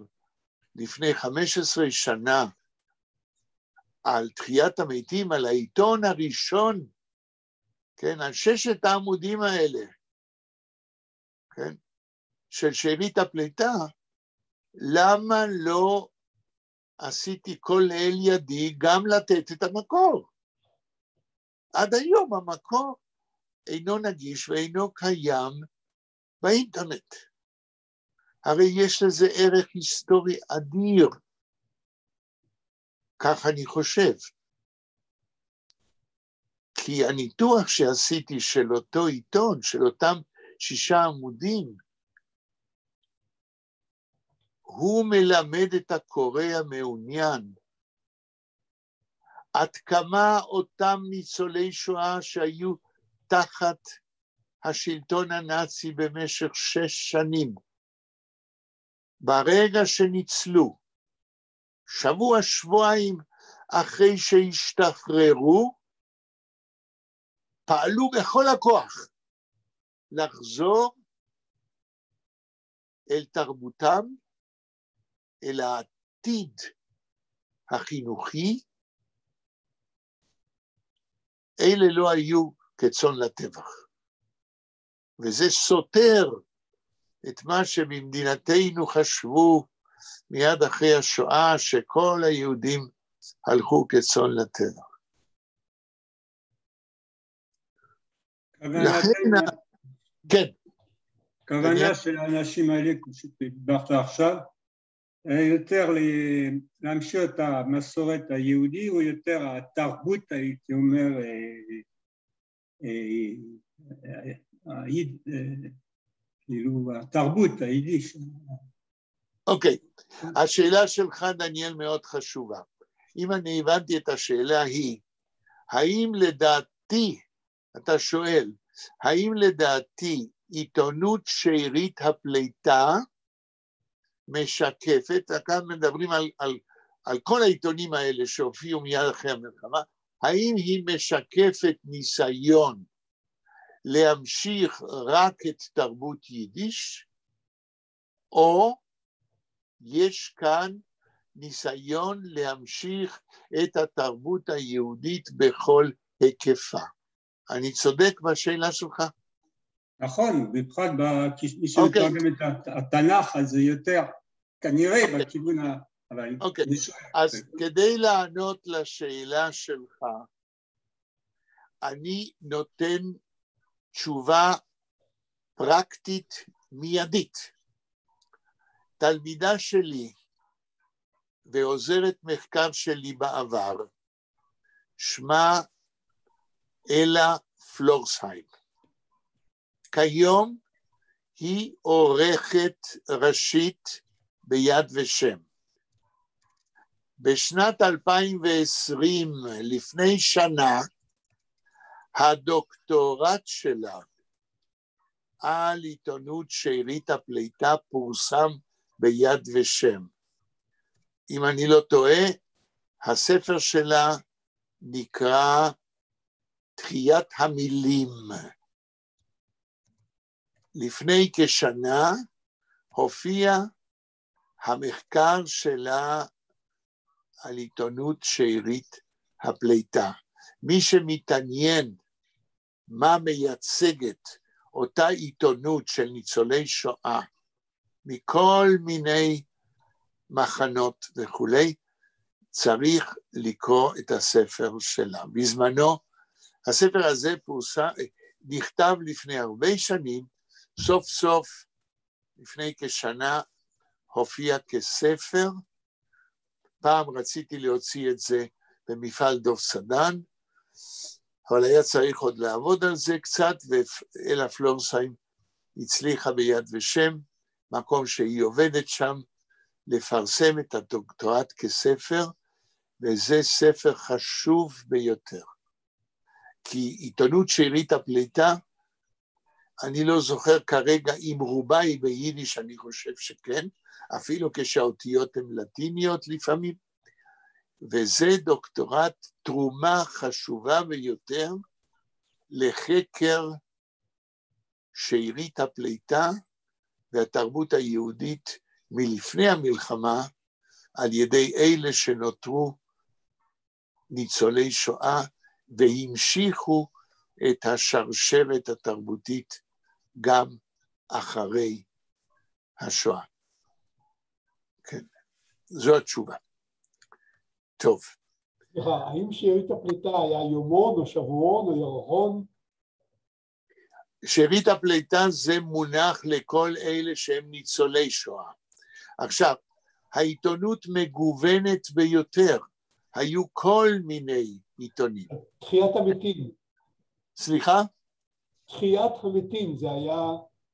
לפני 15 שנה על תחיית המתים, על העיתון הראשון, כן, על ששת העמודים האלה, כן, של שארית הפליטה, למה לא עשיתי כל לאל ידי גם לתת את המקור? עד היום המקור אינו נגיש ואינו קיים באינטרנט. הרי יש לזה ערך היסטורי אדיר. כך אני חושב. כי הניתוח שעשיתי של אותו עיתון, של אותם שישה עמודים, הוא מלמד את הקורא המעוניין עד כמה אותם ניצולי שואה שהיו תחת השלטון הנאצי במשך שש שנים, ברגע שניצלו, שבוע, שבועיים אחרי שהשתחררו, פעלו בכל הכוח לחזור אל תרבותם, אל העתיד החינוכי, אלה לא היו כצאן לטבח. וזה סותר את מה שבמדינתנו חשבו מיד אחרי השואה, שכל היהודים הלכו כצאן לטבח. לכן, כן.
הכוונה של האנשים האלה, כמו שדיברת עכשיו, יותר להמשיך את המסורת היהודי, או יותר התרבות, הייתי אומר, כאילו התרבות היידיש.
אוקיי, השאלה שלך, דניאל, מאוד חשובה. אם אני הבנתי את השאלה היא, האם לדעתי, אתה שואל, האם לדעתי עיתונות שארית הפליטה משקפת, כאן מדברים על, על, על כל העיתונים האלה שהופיעו מיד אחרי המלחמה, האם היא משקפת ניסיון להמשיך רק את תרבות יידיש, או יש כאן ניסיון להמשיך את התרבות היהודית בכל היקפה. אני צודק בשאלה שלך?
נכון, במיוחד מי שמתרגם את התנ"ך, אז זה יותר כנראה אוקיי. בכיוון ה...
אוקיי, אז כדי לענות לשאלה שלך, אני נותן תשובה פרקטית מיידית. תלמידה שלי ועוזרת מחקר שלי בעבר, שמה אלה פלורסהיים. כיום היא עורכת ראשית ביד ושם. בשנת 2020, לפני שנה, הדוקטורט שלה על עיתונות שארית הפליטה פורסם ביד ושם. אם אני לא טועה, הספר שלה נקרא תחיית המילים. לפני כשנה הופיע המחקר שלה על עיתונות שארית הפליטה. מי שמתעניין מה מייצגת אותה עיתונות של ניצולי שואה מכל מיני מחנות וכולי, צריך לקרוא את הספר שלה. בזמנו, הספר הזה פורסם, נכתב לפני הרבה שנים, סוף סוף, לפני כשנה, הופיע כספר. פעם רציתי להוציא את זה במפעל דוב סדן, אבל היה צריך עוד לעבוד על זה קצת, ואלה פלורסהיים הצליחה ביד ושם, מקום שהיא עובדת שם, לפרסם את הדוקטורט כספר, וזה ספר חשוב ביותר. כי עיתונות שארית הפליטה, אני לא זוכר כרגע אם רובה היא ביידיש, אני חושב שכן, אפילו כשהאותיות הן לטיניות לפעמים, וזה דוקטורט תרומה חשובה ביותר לחקר שארית הפליטה והתרבות היהודית מלפני המלחמה על ידי אלה שנותרו ניצולי שואה והמשיכו את השרשרת התרבותית גם אחרי השואה. כן, זו התשובה. טוב.
סליחה, האם שארית הפליטה היה יומון או שבועון או ירחון?
שארית הפליטה זה מונח לכל אלה שהם ניצולי שואה. עכשיו, העיתונות מגוונת ביותר, היו כל מיני עיתונים.
תחיית המתים.
סליחה?
תחיית המתים, זה היה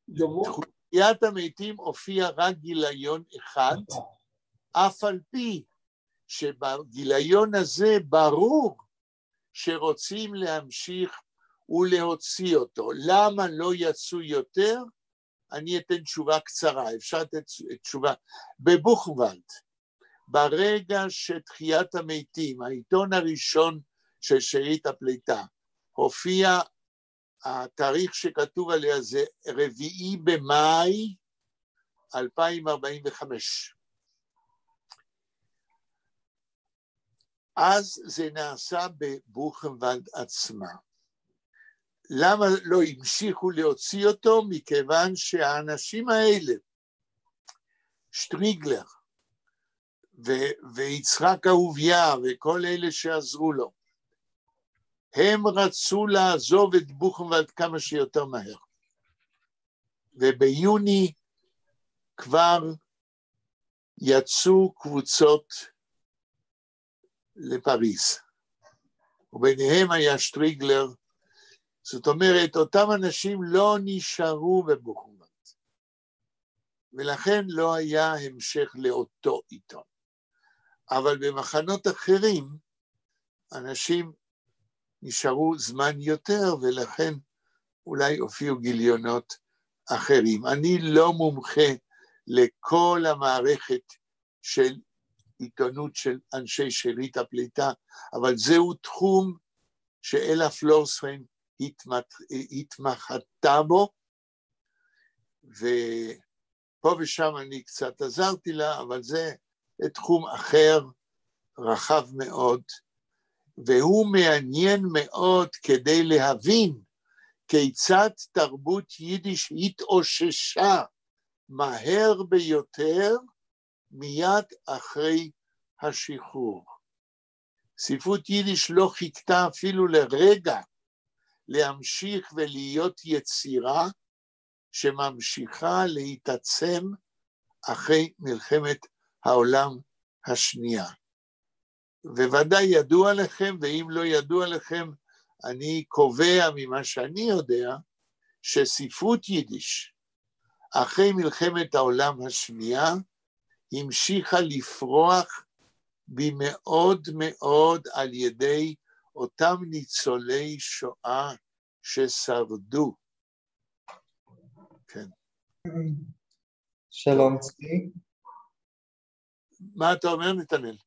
יומו?
תחיית המתים הופיע רק גיליון אחד, אף על פי שבגיליון הזה ברור שרוצים להמשיך ולהוציא אותו. למה לא יצאו יותר? אני אתן תשובה קצרה, אפשר לתת תשובה. בבוכוולד, ברגע שתחיית המתים, העיתון הראשון של שארית הפליטה, הופיע, התאריך שכתוב עליה זה רביעי במאי 2045. אז זה נעשה בבוכנוולד עצמה. למה לא המשיכו להוציא אותו? מכיוון שהאנשים האלה, שטריגלר ו- ויצחק אהוביה וכל אלה שעזרו לו, הם רצו לעזוב את בוכנוולד כמה שיותר מהר. וביוני כבר יצאו קבוצות לפריז, וביניהם היה שטריגלר, זאת אומרת, אותם אנשים לא נשארו בבוכנוולד, ולכן לא היה המשך לאותו עיתון. אבל במחנות אחרים, אנשים נשארו זמן יותר, ולכן אולי הופיעו גיליונות אחרים. אני לא מומחה לכל המערכת של עיתונות של אנשי שארית הפליטה, אבל זהו תחום שאלה פלורספיין התמחתה בו, ופה ושם אני קצת עזרתי לה, אבל זה תחום אחר, רחב מאוד, והוא מעניין מאוד כדי להבין כיצד תרבות יידיש התאוששה מהר ביותר מיד אחרי השחרור. ספרות יידיש לא חיכתה אפילו לרגע להמשיך ולהיות יצירה שממשיכה להתעצם אחרי מלחמת העולם השנייה. וודאי ידוע לכם, ואם לא ידוע לכם, אני קובע ממה שאני יודע, שספרות יידיש, אחרי מלחמת העולם השנייה, המשיכה לפרוח במאוד מאוד על ידי אותם ניצולי שואה ששרדו. כן.
שלום צבי.
מה אתה אומר, נתנאל?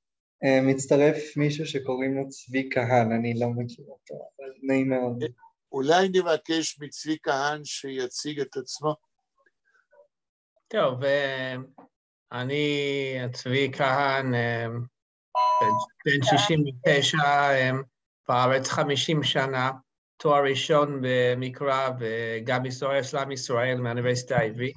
מצטרף מישהו שקוראים לו צבי כהן, אני לא מכיר אותו, אבל נעים מאוד.
אולי נבקש מצבי כהן שיציג את עצמו?
טוב, אני צבי כהן, בן 69, בארץ 50 שנה, תואר ראשון במקרא וגם היסטוריה אסלאם ישראל מהאוניברסיטה העברית,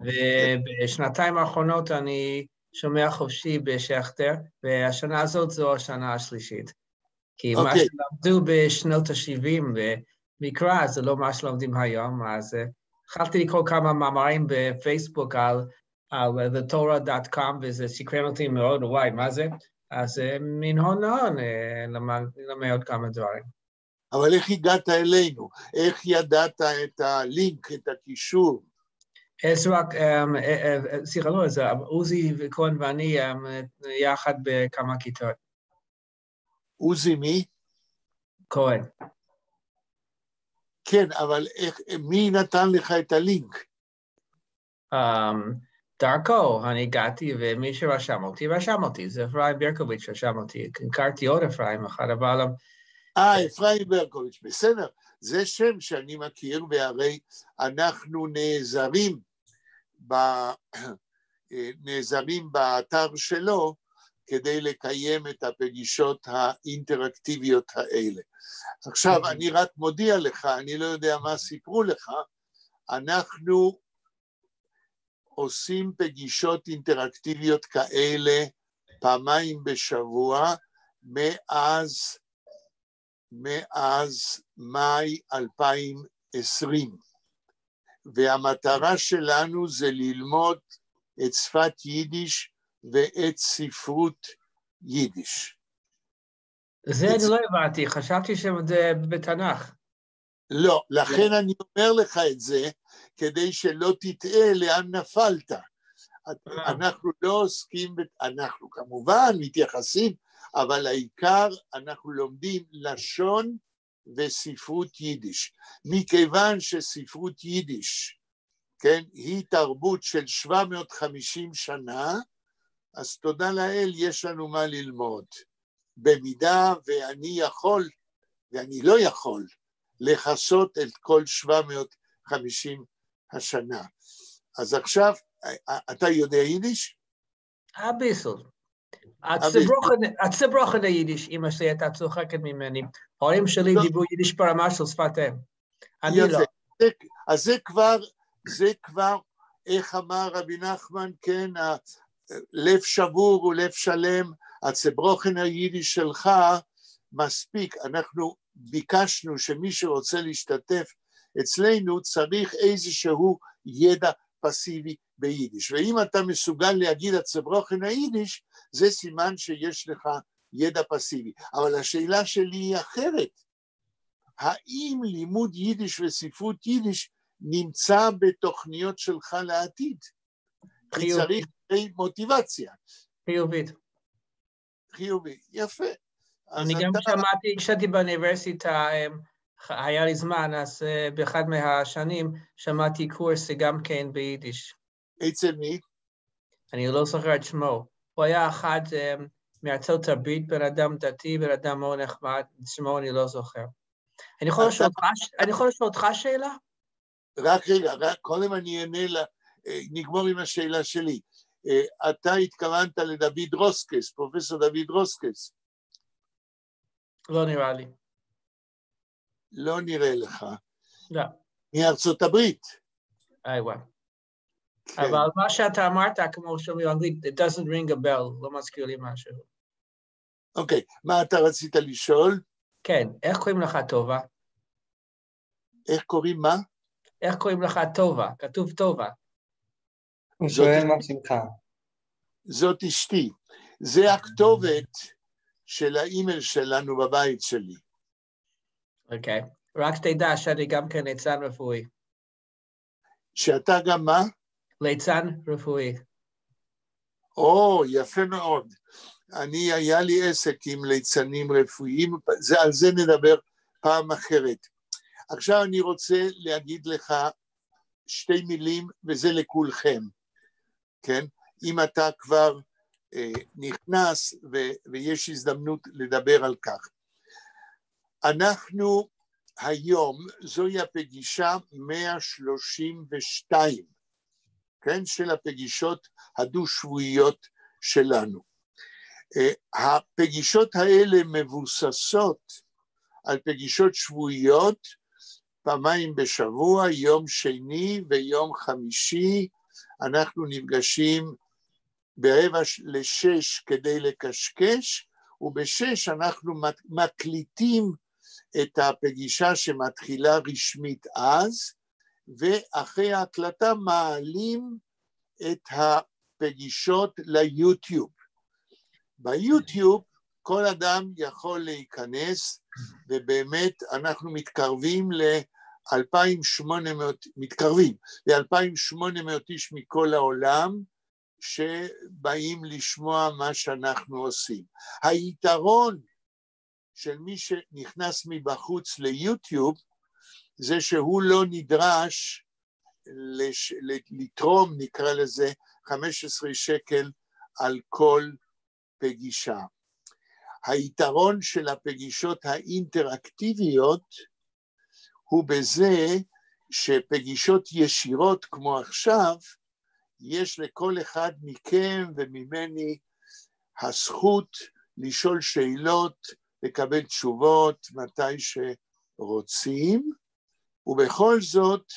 ובשנתיים האחרונות אני שומע חופשי בשכטר, והשנה הזאת זו השנה השלישית. כי מה
אוקיי.
שלמדו בשנות ה-70 במקרא זה לא מה שלומדים היום, אז אה, התחלתי לקרוא כמה מאמרים בפייסבוק על, על thetorah.com, וזה סקרן אותי מאוד, וואי, מה זה? אז אה, מן הון להון אה, למד עוד כמה דברים.
אבל איך הגעת אלינו? איך ידעת את הלינק, את הקישור?
עזרא, אמ, אה, סליחה, לא עזרא, עוזי וכהן ואני יחד בכמה כיתות.
עוזי מי?
כהן.
כן, אבל איך, מי נתן לך את הלינק?
אמ, דרכו, אני הגעתי, ומי שרשם אותי, רשם אותי, זה אפרים ברקוביץ' רשם אותי. הכרתי עוד אפרים אחד, אמ,
אה, אפרים ברקוביץ', בסדר. זה שם שאני מכיר, והרי אנחנו נעזרים, ב... נעזרים באתר שלו כדי לקיים את הפגישות האינטראקטיביות האלה. עכשיו, אני רק מודיע לך, אני לא יודע מה סיפרו לך, אנחנו עושים פגישות אינטראקטיביות כאלה פעמיים בשבוע מאז, מאז מאי 2020, והמטרה שלנו זה ללמוד את שפת יידיש ואת ספרות יידיש.
זה אני לא הבנתי, חשבתי שזה בתנ"ך.
לא, לכן אני אומר לך את זה, כדי שלא תטעה לאן נפלת. אנחנו לא עוסקים, אנחנו כמובן מתייחסים, אבל העיקר אנחנו לומדים לשון וספרות יידיש. מכיוון שספרות יידיש, כן, היא תרבות של 750 שנה, אז תודה לאל, יש לנו מה ללמוד. במידה ואני יכול, ואני לא יכול, לכסות את כל 750 השנה. אז עכשיו, אתה יודע יידיש?
אביסל. הצברוכן היידיש, אמא שלי הייתה צוחקת ממני. ההורים שלי
לא.
דיברו יידיש ברמה של שפת אם. אני לא.
אז זה כבר, זה כבר, איך אמר רבי נחמן, כן, לב שבור הוא לב שלם, הצברוכן היידיש שלך מספיק. אנחנו ביקשנו שמי שרוצה להשתתף אצלנו צריך איזשהו ידע פסיבי ביידיש. ואם אתה מסוגל להגיד הצברוכן היידיש, זה סימן שיש לך ידע פסיבי. אבל השאלה שלי היא אחרת. האם לימוד יידיש וספרות יידיש נמצא בתוכניות שלך לעתיד? כי
חיובי.
צריך די מוטיבציה.
חיובית.
חיובי. יפה.
אני גם
אתה-
שמעתי, כשהייתי באוניברסיטה, אמ, היה לי זמן, אז אה, באחד מהשנים שמעתי קורס גם כן ביידיש.
אצל מי?
אני לא זוכר את שמו. הוא היה אחד אמ, מארצות הברית, בן אדם דתי, בן אדם מאוד נחמד, שמו אני לא זוכר. אני יכול לשאול אותך, שאלה?
רק רגע, רק קודם אני אענה ל... אה, נגמור עם השאלה שלי. אה, אתה התכוונת לדוד רוסקס, פרופסור דוד רוסקס.
לא נראה לי.
לא נראה לך.
לא.
מארצות הברית.
איווה.
כן.
אבל מה שאתה אמרת, כמו שאומרים באנגלית, it doesn't ring a bell, לא מזכיר לי משהו.
אוקיי, מה אתה רצית לשאול?
כן, איך קוראים לך טובה?
איך קוראים מה?
איך קוראים לך טובה? כתוב טובה.
הוא
זאת-
שואל מה שמך.
זאת אשתי. זה הכתובת של האימייל שלנו בבית שלי.
אוקיי. רק שתדע שאני גם כן ליצן רפואי.
שאתה גם מה?
ליצן רפואי.
או, יפה מאוד. אני, היה לי עסק עם ליצנים רפואיים, זה, על זה נדבר פעם אחרת. עכשיו אני רוצה להגיד לך שתי מילים, וזה לכולכם, כן? אם אתה כבר אה, נכנס ו, ויש הזדמנות לדבר על כך. אנחנו היום, זוהי הפגישה 132, כן? של הפגישות הדו-שבועיות שלנו. אה, הפגישות האלה מבוססות על פגישות שבועיות פעמיים בשבוע, יום שני ויום חמישי, אנחנו נפגשים ברבע לשש כדי לקשקש, ובשש אנחנו מקליטים את הפגישה שמתחילה רשמית אז, ואחרי ההקלטה מעלים את הפגישות ליוטיוב. ביוטיוב כל אדם יכול להיכנס, ובאמת אנחנו מתקרבים ל-2,800, מתקרבים ל-2,800 איש מכל העולם, שבאים לשמוע מה שאנחנו עושים. היתרון של מי שנכנס מבחוץ ליוטיוב, זה שהוא לא נדרש לש... לתרום, נקרא לזה, 15 שקל על כל פגישה. היתרון של הפגישות האינטראקטיביות הוא בזה שפגישות ישירות כמו עכשיו, יש לכל אחד מכם וממני הזכות לשאול שאלות, לקבל תשובות מתי שרוצים, ובכל זאת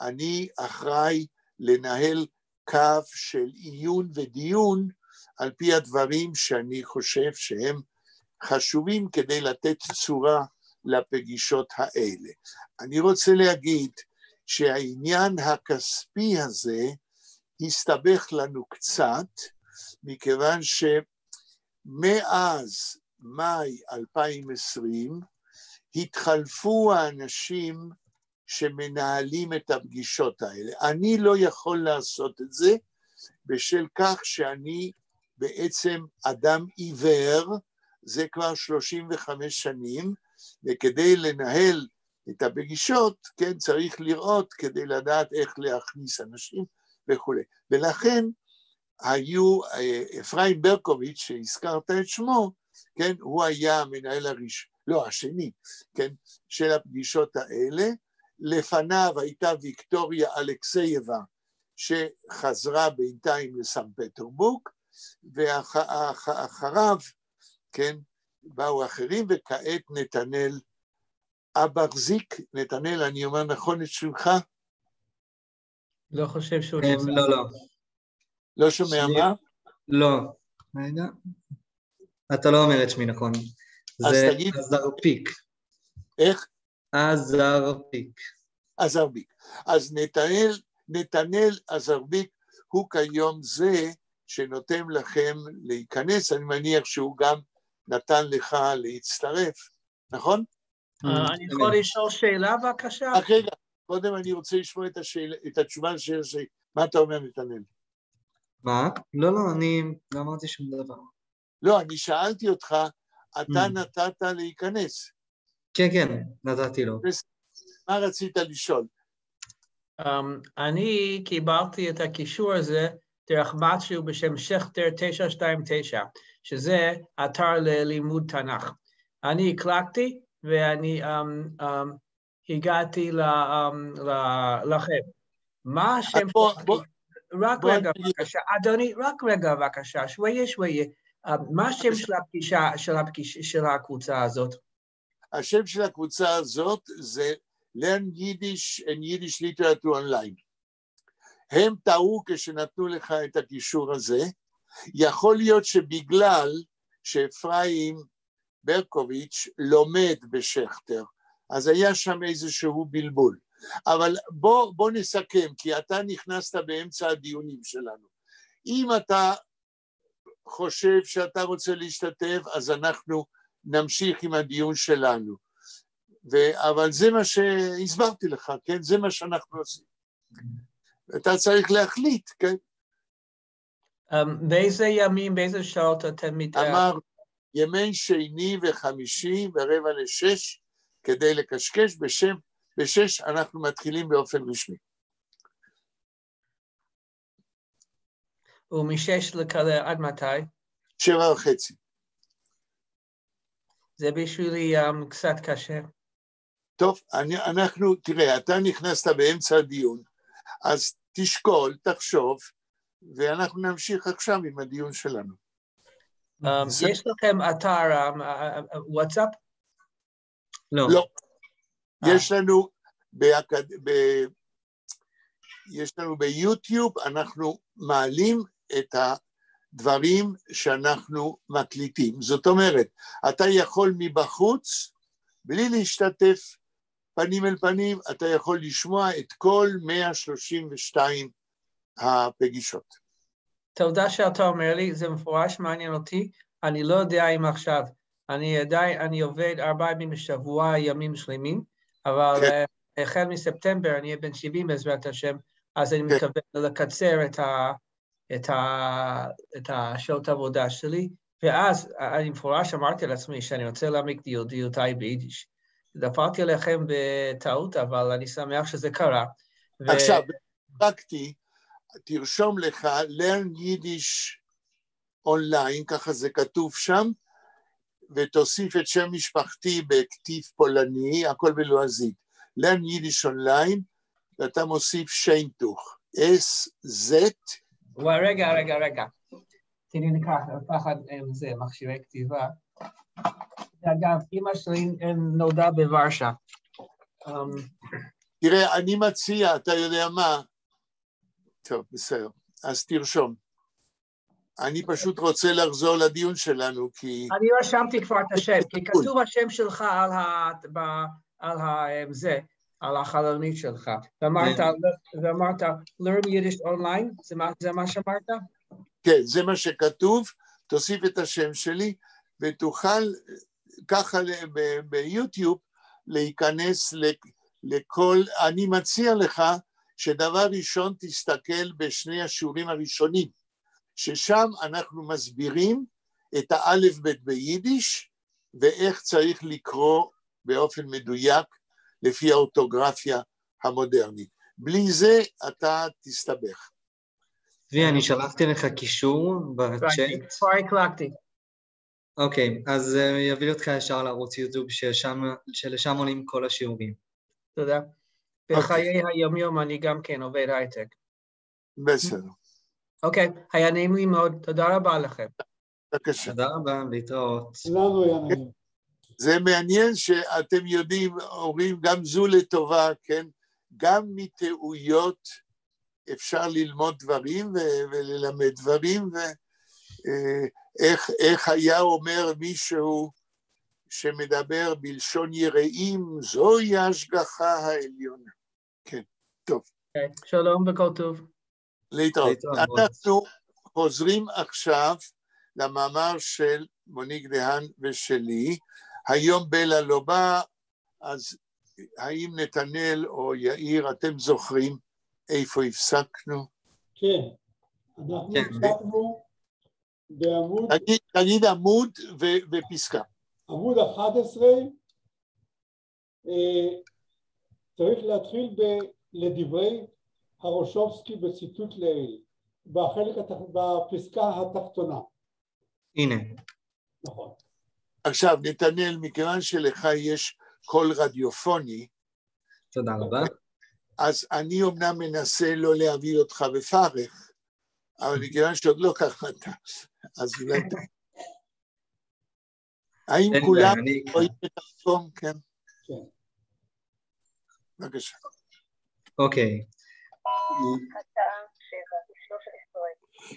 אני אחראי לנהל קו של עיון ודיון על פי הדברים שאני חושב שהם חשובים כדי לתת צורה לפגישות האלה. אני רוצה להגיד שהעניין הכספי הזה הסתבך לנו קצת, מכיוון שמאז מאי 2020 התחלפו האנשים שמנהלים את הפגישות האלה. אני לא יכול לעשות את זה בשל כך שאני בעצם אדם עיוור, זה כבר 35 שנים, וכדי לנהל את הפגישות, כן, צריך לראות כדי לדעת איך להכניס אנשים וכולי. ולכן היו, אה, אפרים ברקוביץ', שהזכרת את שמו, כן, הוא היה המנהל הראשון, לא, השני, כן, של הפגישות האלה. לפניו הייתה ויקטוריה אלכסייבה, שחזרה בינתיים לסן פטרבורג, ואחריו, כן, באו אחרים, וכעת נתנאל אברזיק, נתנאל, אני אומר נכון את שמך?
לא חושב שהוא
אה,
נמצא.
לא, לא.
לא שומע מה?
לא. רגע. אתה לא אומר את שמי נכון.
אז
זה
תגיד.
עזרפיק.
איך?
עזרפיק.
עזרביק. אז נתנאל, נתנאל עזרביק הוא כיום זה שנותן לכם להיכנס, אני מניח שהוא גם נתן לך להצטרף, נכון?
אה, אני יכול לשאול שאלה בבקשה?
רק רגע, קודם אני רוצה לשמוע את, השאלה, את התשובה לשאלה שלי. מה אתה אומר, נתנאל?
מה? לא, לא, אני לא אמרתי שום דבר.
לא, אני שאלתי אותך, אתה
Mm.
נתת להיכנס.
כן, כן, נתתי לו.
מה רצית לשאול?
Um, אני קיבלתי את הקישור הזה דרך משהו בשם שכטר 929, שזה אתר ללימוד תנ"ך. אני הקלקתי ואני um, um, הגעתי ל, um, ל, לכם. מה השם
בוא-. בוא-
רק
בוא
רגע, בבקשה, אדוני, רק רגע, בבקשה, שוואיה, שוואיה. Um, מה השם של הפגישה, של, הפגיש, של הקבוצה הזאת?
השם של הקבוצה הזאת זה Learn Yiddish and Yiddish Literature Online. הם טעו כשנתנו לך את הקישור הזה. יכול להיות שבגלל שאפרים ברקוביץ' לומד בשכטר, אז היה שם איזשהו בלבול. אבל בוא, בוא נסכם, כי אתה נכנסת באמצע הדיונים שלנו. אם אתה חושב שאתה רוצה להשתתף, אז אנחנו נמשיך עם הדיון שלנו. ו... אבל זה מה שהסברתי לך, כן? זה מה שאנחנו עושים. אתה צריך להחליט, כן?
Um, באיזה ימים, באיזה שעות אתם מת...
אמר ימי שני וחמישי ברבע לשש, כדי לקשקש, בשם, בשש אנחנו מתחילים באופן רשמי.
ומשש לכאלה עד מתי?
שבע וחצי.
זה בשבילי um, קצת קשה.
טוב, אני, אנחנו, תראה, אתה נכנסת באמצע הדיון, אז תשקול, תחשוב, ואנחנו נמשיך עכשיו עם הדיון שלנו.
Um,
זה-
יש לכם אתר um, uh, uh, וואטסאפ?
לא.
לא.
אה.
יש לנו באקד... ב... יש לנו ביוטיוב, אנחנו מעלים את דברים שאנחנו מקליטים. זאת אומרת, אתה יכול מבחוץ, בלי להשתתף פנים אל פנים, אתה יכול לשמוע את כל 132 הפגישות.
תודה שאתה אומר לי, זה מפורש מעניין אותי. אני לא יודע אם עכשיו, אני עדיין, אני עובד ארבעה ימים בשבוע, ימים שלמים, אבל כן. uh, החל מספטמבר אני אהיה בן 70 בעזרת השם, אז אני כן. מתכוון לקצר את, ה, את, ה, את השעות העבודה שלי, ואז אני מפורש אמרתי לעצמי שאני רוצה להעמיק דיוטיי ביידיש. דפקתי עליכם בטעות, אבל אני שמח שזה קרה.
עכשיו, דפקתי, תרשום לך learn יידיש אונליין, ככה זה כתוב שם, ותוסיף את שם משפחתי בכתיב פולני, הכל בלועזית. learn יידיש אונליין, ואתה מוסיף שיינטוך, S-Z.
רגע, רגע, רגע. תראי לי ככה, פחד עם זה, מכשירי כתיבה. אגב, אימא שלי נולדה בוורשה.
תראה, אני מציע, אתה יודע מה, טוב, בסדר. אז תרשום. אני פשוט רוצה לחזור לדיון שלנו, כי...
אני רשמתי כבר את השם, כי כתוב השם שלך על ה... על ה... זה, על החלונית שלך. ואמרת, ואמרת, learn Yiddish online, זה מה, זה מה שאמרת?
כן, זה מה שכתוב, תוסיף את השם שלי, ותוכל ככה ביוטיוב להיכנס לכל, אני מציע לך שדבר ראשון תסתכל בשני השיעורים הראשונים, ששם אנחנו מסבירים את האלף בית ביידיש ואיך צריך לקרוא באופן מדויק לפי האורטוגרפיה המודרנית. בלי זה אתה תסתבך.
צבי, אני שלחתי לך קישור בצ'אט.
כבר הקלקתי.
אוקיי, אז יביא אותך ישר לערוץ יוטיוב שלשם עולים כל השיעורים.
תודה. בחיי היום-יום אני גם כן עובד הייטק.
בסדר.
אוקיי, היה נעים לי מאוד, תודה רבה לכם.
בבקשה.
תודה רבה, להתראות.
לנו היה נעים.
זה מעניין שאתם יודעים, אומרים גם זו לטובה, כן? גם מטעויות אפשר ללמוד דברים וללמד דברים, ואיך היה אומר מישהו שמדבר בלשון יראים, זוהי ההשגחה העליונה. כן, טוב.
Okay, שלום וכל טוב.
להתראות. אנחנו חוזרים עכשיו למאמר של מוניק דהן ושלי. היום בלה לא בא, אז האם נתנאל או יאיר, אתם זוכרים איפה הפסקנו?
כן, אנחנו כן. הפסקנו בעמוד...
תגיד, תגיד עמוד ו- ופסקה.
עמוד 11, אה, צריך להתחיל ב... לדברי הרושובסקי בציטוט לעיל, בחלק, התח... בפסקה התחתונה.
הנה.
נכון.
עכשיו, נתנאל, מכיוון שלך יש קול רדיופוני,
תודה רבה.
אז אני אומנם מנסה לא להביא אותך בפרך, אבל מכיוון שעוד לא ככה אתה, אז אולי... האם כולם רואים את המקום? כן.
כן.
בבקשה.
אוקיי.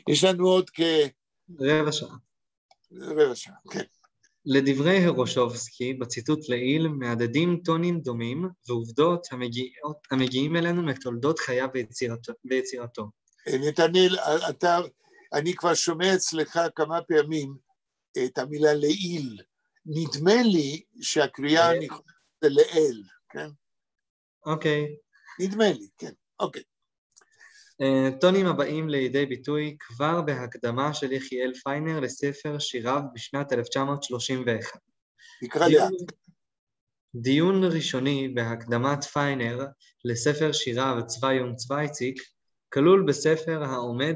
יש לנו עוד כ...
רבע שעה.
רבע שעה, כן.
לדברי הרושובסקי, בציטוט לעיל, מהדהדים טונים דומים ועובדות המגיעות, המגיעים אלינו מתולדות חייו ויצירתו. ויצירתו.
נתנאל, אתה, אני כבר שומע אצלך כמה פעמים את המילה לעיל. נדמה לי שהקריאה הנכונה זה לאל, כן?
אוקיי.
נדמה לי, כן, אוקיי.
טונים הבאים לידי ביטוי כבר בהקדמה של יחיאל פיינר לספר שיריו בשנת 1931.
נקרא לאט.
דיון ראשוני בהקדמת פיינר לספר שיריו צוויום צוויציק כלול בספר העומד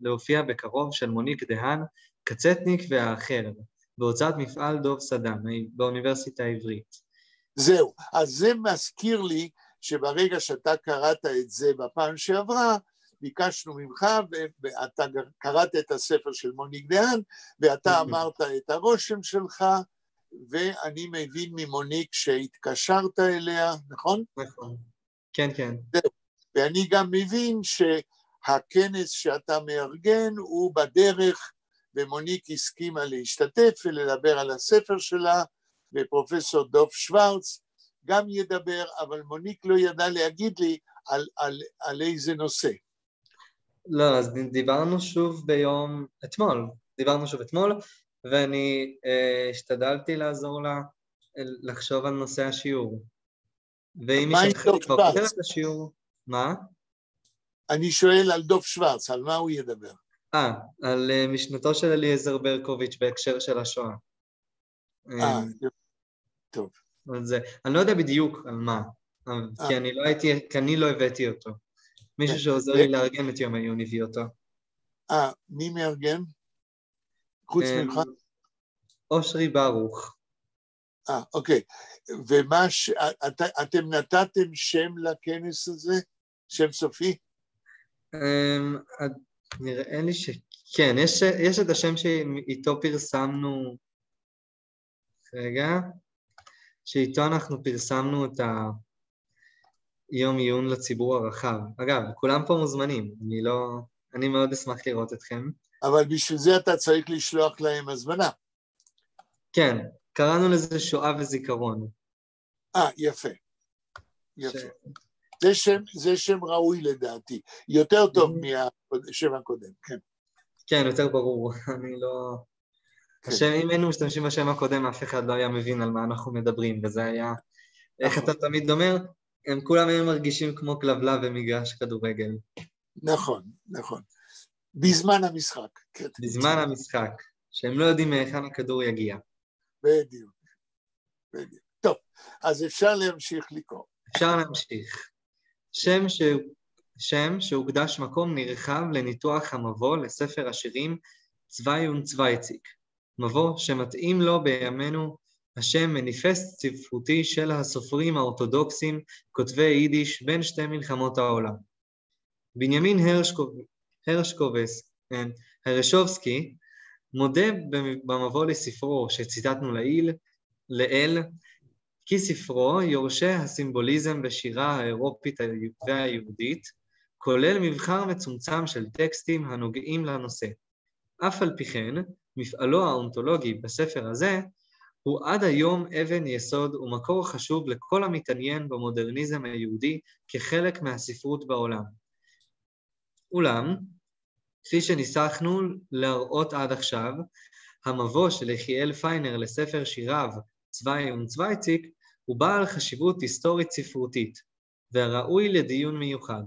להופיע בקרוב של מוניק דהן, קצטניק והאחר, בהוצאת מפעל דוב סדן באוניברסיטה העברית.
זהו, אז זה מזכיר לי שברגע שאתה קראת את זה בפעם שעברה, ביקשנו ממך, ואתה קראת את הספר של מוניק דהן, ואתה אמרת את הרושם שלך, ואני מבין ממוניק שהתקשרת אליה, נכון?
נכון. כן, כן.
זהו. ואני גם מבין הכנס שאתה מארגן הוא בדרך, ומוניק הסכימה להשתתף ולדבר על הספר שלה, ופרופסור דוב שוורץ גם ידבר, אבל מוניק לא ידע להגיד לי על, על, על איזה נושא.
לא, אז דיברנו שוב ביום, אתמול, דיברנו שוב אתמול, ואני אה, השתדלתי לעזור לה לחשוב על נושא השיעור. ואם
שוורץ?
כותב את השיעור... מה?
אני שואל על דוב שוורץ, על מה הוא ידבר?
אה, על אה, משנתו של אליעזר ברקוביץ' בהקשר של השואה.
אה,
אה, על זה. אני לא יודע בדיוק על מה,
אה.
כי אני לא הייתי, כי אני לא הבאתי אותו. מישהו
כן.
שעוזר לי לארגן את יום העיון הביא אותו.
אה, מי מארגן? חוץ
אה,
ממך?
אושרי ברוך.
אה, אוקיי. ומה ש... את, אתם נתתם שם לכנס הזה? שם סופי?
אמ, נראה לי שכן, יש, יש את השם שאיתו פרסמנו, רגע, שאיתו אנחנו פרסמנו את היום עיון לציבור הרחב. אגב, כולם פה מוזמנים, אני לא... אני מאוד אשמח לראות אתכם.
אבל בשביל זה אתה צריך לשלוח להם הזמנה.
כן, קראנו לזה שואה וזיכרון.
אה, יפה. יפה.
ש-
זה שם, זה שם ראוי לדעתי. יותר טוב מהשם הקודם, כן.
כן, יותר ברור, אני לא...
כן.
השם, אם היינו משתמשים בשם הקודם, אף אחד לא היה מבין על מה אנחנו מדברים, וזה היה... איך
נכון.
אתה תמיד אומר? הם כולם היו מרגישים כמו כלבלב במגרש כדורגל.
נכון, נכון. בזמן המשחק, כן.
בזמן המשחק, שהם לא יודעים מהיכן הכדור יגיע.
בדיוק. בדיוק. טוב, אז אפשר להמשיך לקרוא.
אפשר להמשיך. שם, ש... שם שהוקדש מקום נרחב לניתוח המבוא לספר השירים צווי ונצוויציק. מבוא שמתאים לו בימינו השם מניפסט ספרותי של הסופרים האורתודוקסים כותבי יידיש בין שתי מלחמות העולם. בנימין הרשקוב... הרשקובס, אה, הרשובסקי מודה במבוא לספרו שציטטנו לעיל, לעיל, כי ספרו יורשי הסימבוליזם בשירה האירופית והיהודית, כולל מבחר מצומצם של טקסטים הנוגעים לנושא. אף על פי כן, מפעלו האונתולוגי בספר הזה הוא עד היום אבן יסוד ומקור חשוב לכל המתעניין במודרניזם היהודי כחלק מהספרות בעולם. אולם, כפי שניסחנו להראות עד עכשיו, המבוא של יחיאל פיינר לספר שיריו צווי ונצוויציק הוא בעל חשיבות היסטורית ספרותית, והראוי לדיון מיוחד.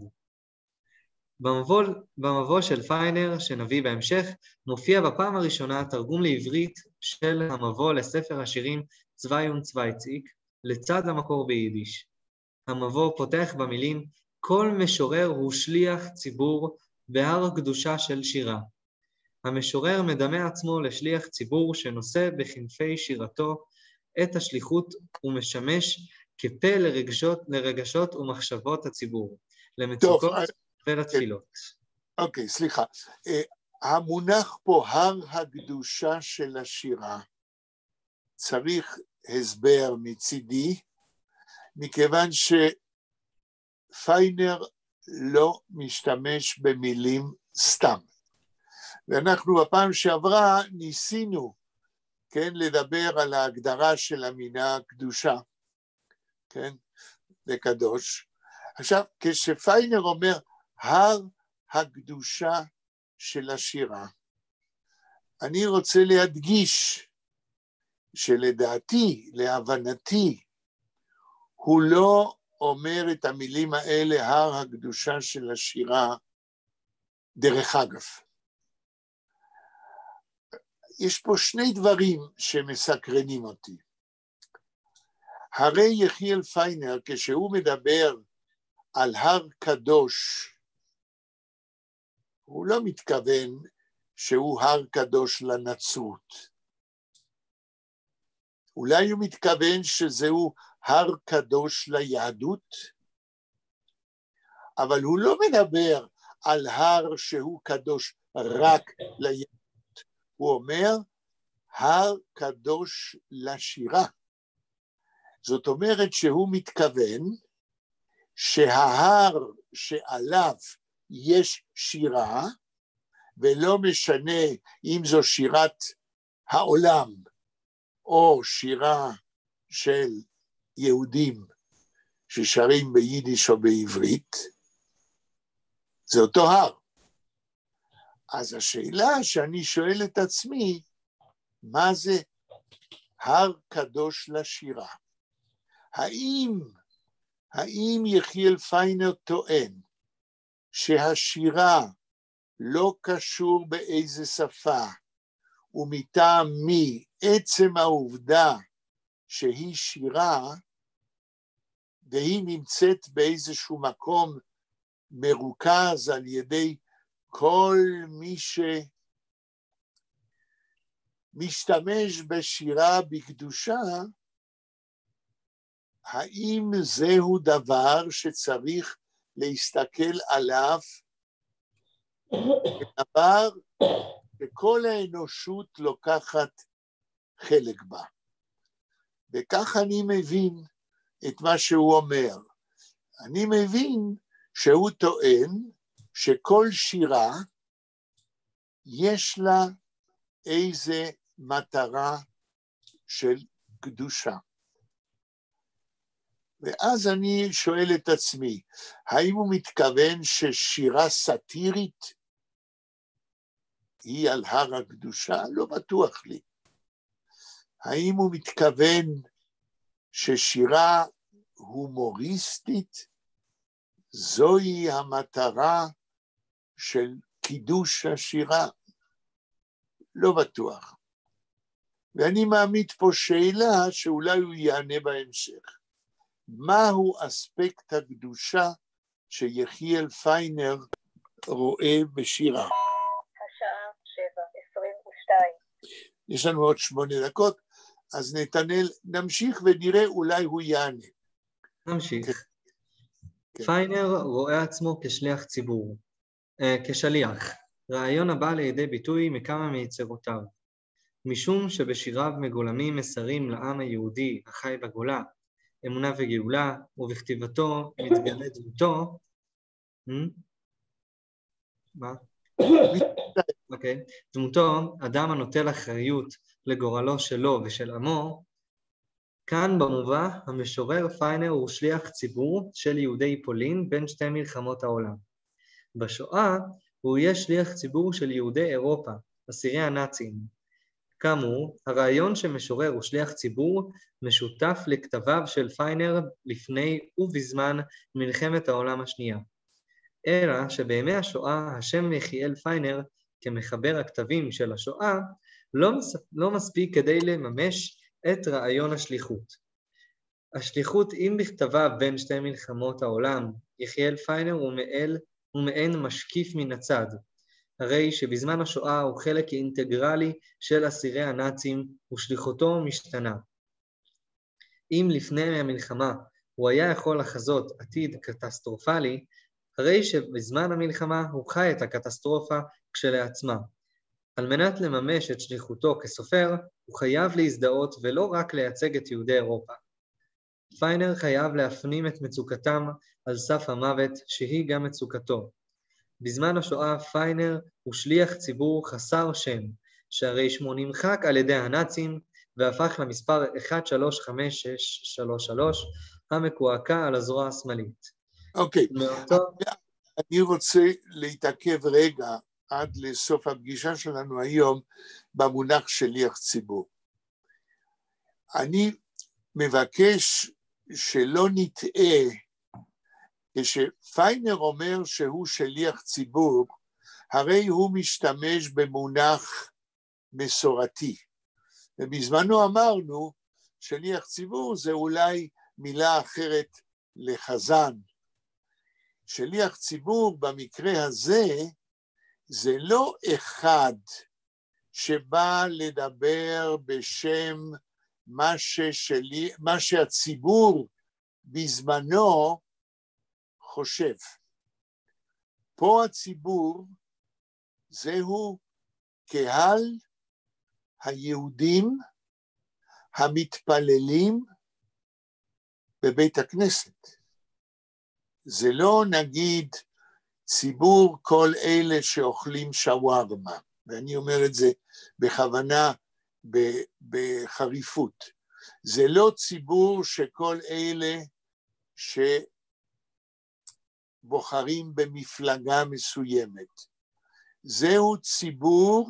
במבוא, במבוא של פיינר, שנביא בהמשך, מופיע בפעם הראשונה תרגום לעברית של המבוא לספר השירים צווי ונצוויציק, לצד המקור ביידיש. המבוא פותח במילים כל משורר הוא שליח ציבור בהר הקדושה של שירה. המשורר מדמה עצמו לשליח ציבור שנושא בכנפי שירתו את השליחות ומשמש כפה לרגשות, לרגשות ומחשבות הציבור, למצוקות
טוב,
ולתפילות.
אוקיי, סליחה. אה, המונח פה, הר הקדושה של השירה, צריך הסבר מצידי, מכיוון שפיינר לא משתמש במילים סתם. ואנחנו בפעם שעברה ניסינו, כן, לדבר על ההגדרה של המילה קדושה, כן, לקדוש. עכשיו, כשפיינר אומר הר הקדושה של השירה, אני רוצה להדגיש שלדעתי, להבנתי, הוא לא אומר את המילים האלה, הר הקדושה של השירה, דרך אגב. יש פה שני דברים שמסקרנים אותי. הרי יחיאל פיינר, כשהוא מדבר על הר קדוש, הוא לא מתכוון שהוא הר קדוש לנצרות. אולי הוא מתכוון שזהו הר קדוש ליהדות, אבל הוא לא מדבר על הר שהוא קדוש רק ליהדות, הוא אומר הר קדוש לשירה. זאת אומרת שהוא מתכוון שההר שעליו יש שירה, ולא משנה אם זו שירת העולם או שירה של יהודים ששרים ביידיש או בעברית, זה אותו הר. אז השאלה שאני שואל את עצמי, מה זה הר קדוש לשירה? האם, האם יחיאל פיינר טוען שהשירה לא קשור באיזה שפה, ומטעם מי? עצם העובדה שהיא שירה, והיא נמצאת באיזשהו מקום מרוכז על ידי כל מי שמשתמש בשירה בקדושה, האם זהו דבר שצריך להסתכל עליו כדבר שכל האנושות לוקחת חלק בה. וכך אני מבין את מה שהוא אומר. אני מבין שהוא טוען שכל שירה יש לה איזה מטרה של קדושה. ואז אני שואל את עצמי, האם הוא מתכוון ששירה סאטירית היא על הר הקדושה? לא בטוח לי. האם הוא מתכוון ששירה הומוריסטית זוהי המטרה של קידוש השירה? לא בטוח. ואני מעמיד פה שאלה שאולי הוא יענה בהמשך. מהו אספקט הקדושה שיחיאל פיינר רואה בשירה?
השעה שבע, עשרים ושתיים.
יש לנו עוד שמונה דקות, אז נתנאל, נמשיך ונראה, אולי הוא יענה.
נמשיך.
כן.
פיינר רואה עצמו כשליח ציבור, אה, כשליח, רעיון הבא לידי ביטוי מכמה מיצירותיו. משום שבשיריו מגולמים מסרים לעם היהודי החי בגולה, אמונה וגאולה, ובכתיבתו מתגלה דמותו, Hmm? מה? אוקיי. דמותו, אדם הנוטל אחריות לגורלו שלו ושל עמו, כאן במובא המשורר פיינר הוא שליח ציבור של יהודי פולין בין שתי מלחמות העולם. בשואה הוא יהיה שליח ציבור של יהודי אירופה, אסירי הנאצים. כאמור, הרעיון שמשורר הוא שליח ציבור משותף לכתביו של פיינר לפני ובזמן מלחמת העולם השנייה. אלא שבימי השואה השם יחיאל פיינר כמחבר הכתבים של השואה לא, מס... לא מספיק כדי לממש את רעיון השליחות. השליחות עם בכתביו בין שתי מלחמות העולם, יחיאל פיינר הוא מעין משקיף מן הצד, הרי שבזמן השואה הוא חלק אינטגרלי של אסירי הנאצים ושליחותו משתנה. אם לפני המלחמה הוא היה יכול לחזות עתיד קטסטרופלי, הרי שבזמן המלחמה הוא חי את הקטסטרופה כשלעצמה. על מנת לממש את שליחותו כסופר, הוא חייב להזדהות ולא רק לייצג את יהודי אירופה. פיינר חייב להפנים את מצוקתם על סף המוות, שהיא גם מצוקתו. בזמן השואה פיינר הוא שליח ציבור חסר שם, שהרי שמו נמחק על ידי הנאצים והפך למספר 135633 המקועקע על הזרוע השמאלית.
אוקיי,
מאותו...
אני רוצה להתעכב רגע עד לסוף הפגישה שלנו היום במונח שליח ציבור. אני מבקש שלא נטעה כשפיינר אומר שהוא שליח ציבור, הרי הוא משתמש במונח מסורתי. ובזמנו אמרנו, שליח ציבור זה אולי מילה אחרת לחזן. שליח ציבור במקרה הזה זה לא אחד שבא לדבר בשם מה, ששלי, מה שהציבור בזמנו חושב. פה הציבור זהו קהל היהודים המתפללים בבית הכנסת. זה לא נגיד ציבור כל אלה שאוכלים שווארמה, ואני אומר את זה בכוונה, בחריפות. זה לא ציבור שכל אלה שבוחרים במפלגה מסוימת. זהו ציבור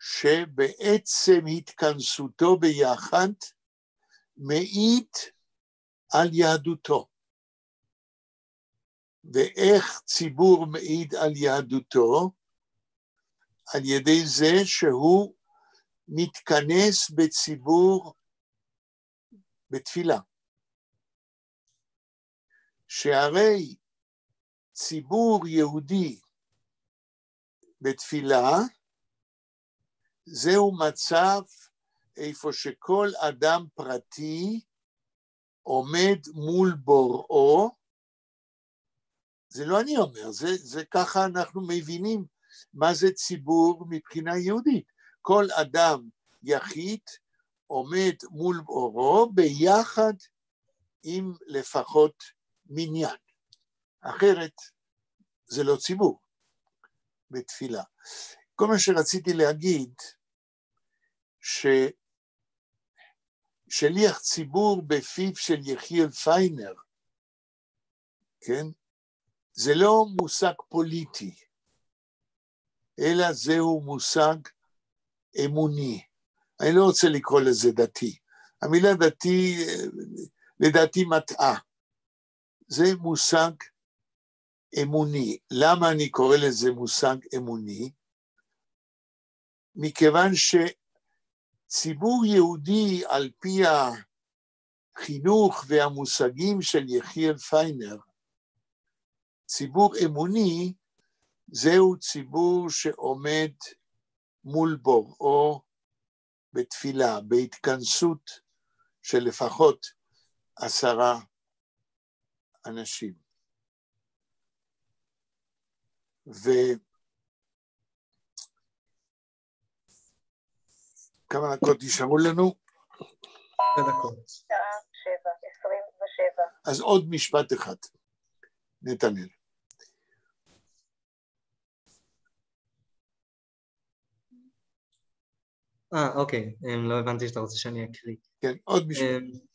שבעצם התכנסותו ביחד מעיד על יהדותו. ואיך ציבור מעיד על יהדותו? על ידי זה שהוא מתכנס בציבור בתפילה. שהרי ציבור יהודי בתפילה זהו מצב איפה שכל אדם פרטי עומד מול בוראו, זה לא אני אומר, זה, זה ככה אנחנו מבינים מה זה ציבור מבחינה יהודית. כל אדם יחיד עומד מול בוראו ביחד עם לפחות מניין. אחרת זה לא ציבור בתפילה. כל מה שרציתי להגיד, ששליח ציבור בפיו של יחיאל פיינר, כן? זה לא מושג פוליטי, אלא זהו מושג אמוני. אני לא רוצה לקרוא לזה דתי. המילה דתי, לדעתי מטעה. זה מושג אמוני. למה אני קורא לזה מושג אמוני? מכיוון שציבור יהודי על פי החינוך והמושגים של יחיאל פיינר, ציבור אמוני זהו ציבור שעומד מול בוראו בתפילה, בהתכנסות של לפחות עשרה אנשים. ו... כמה דקות נשארו לנו?
שתי דקות.
אז עוד משפט אחד, נתנאל.
אה, אוקיי, אמ, לא הבנתי שאתה רוצה שאני אקריא.
כן, עוד משפט.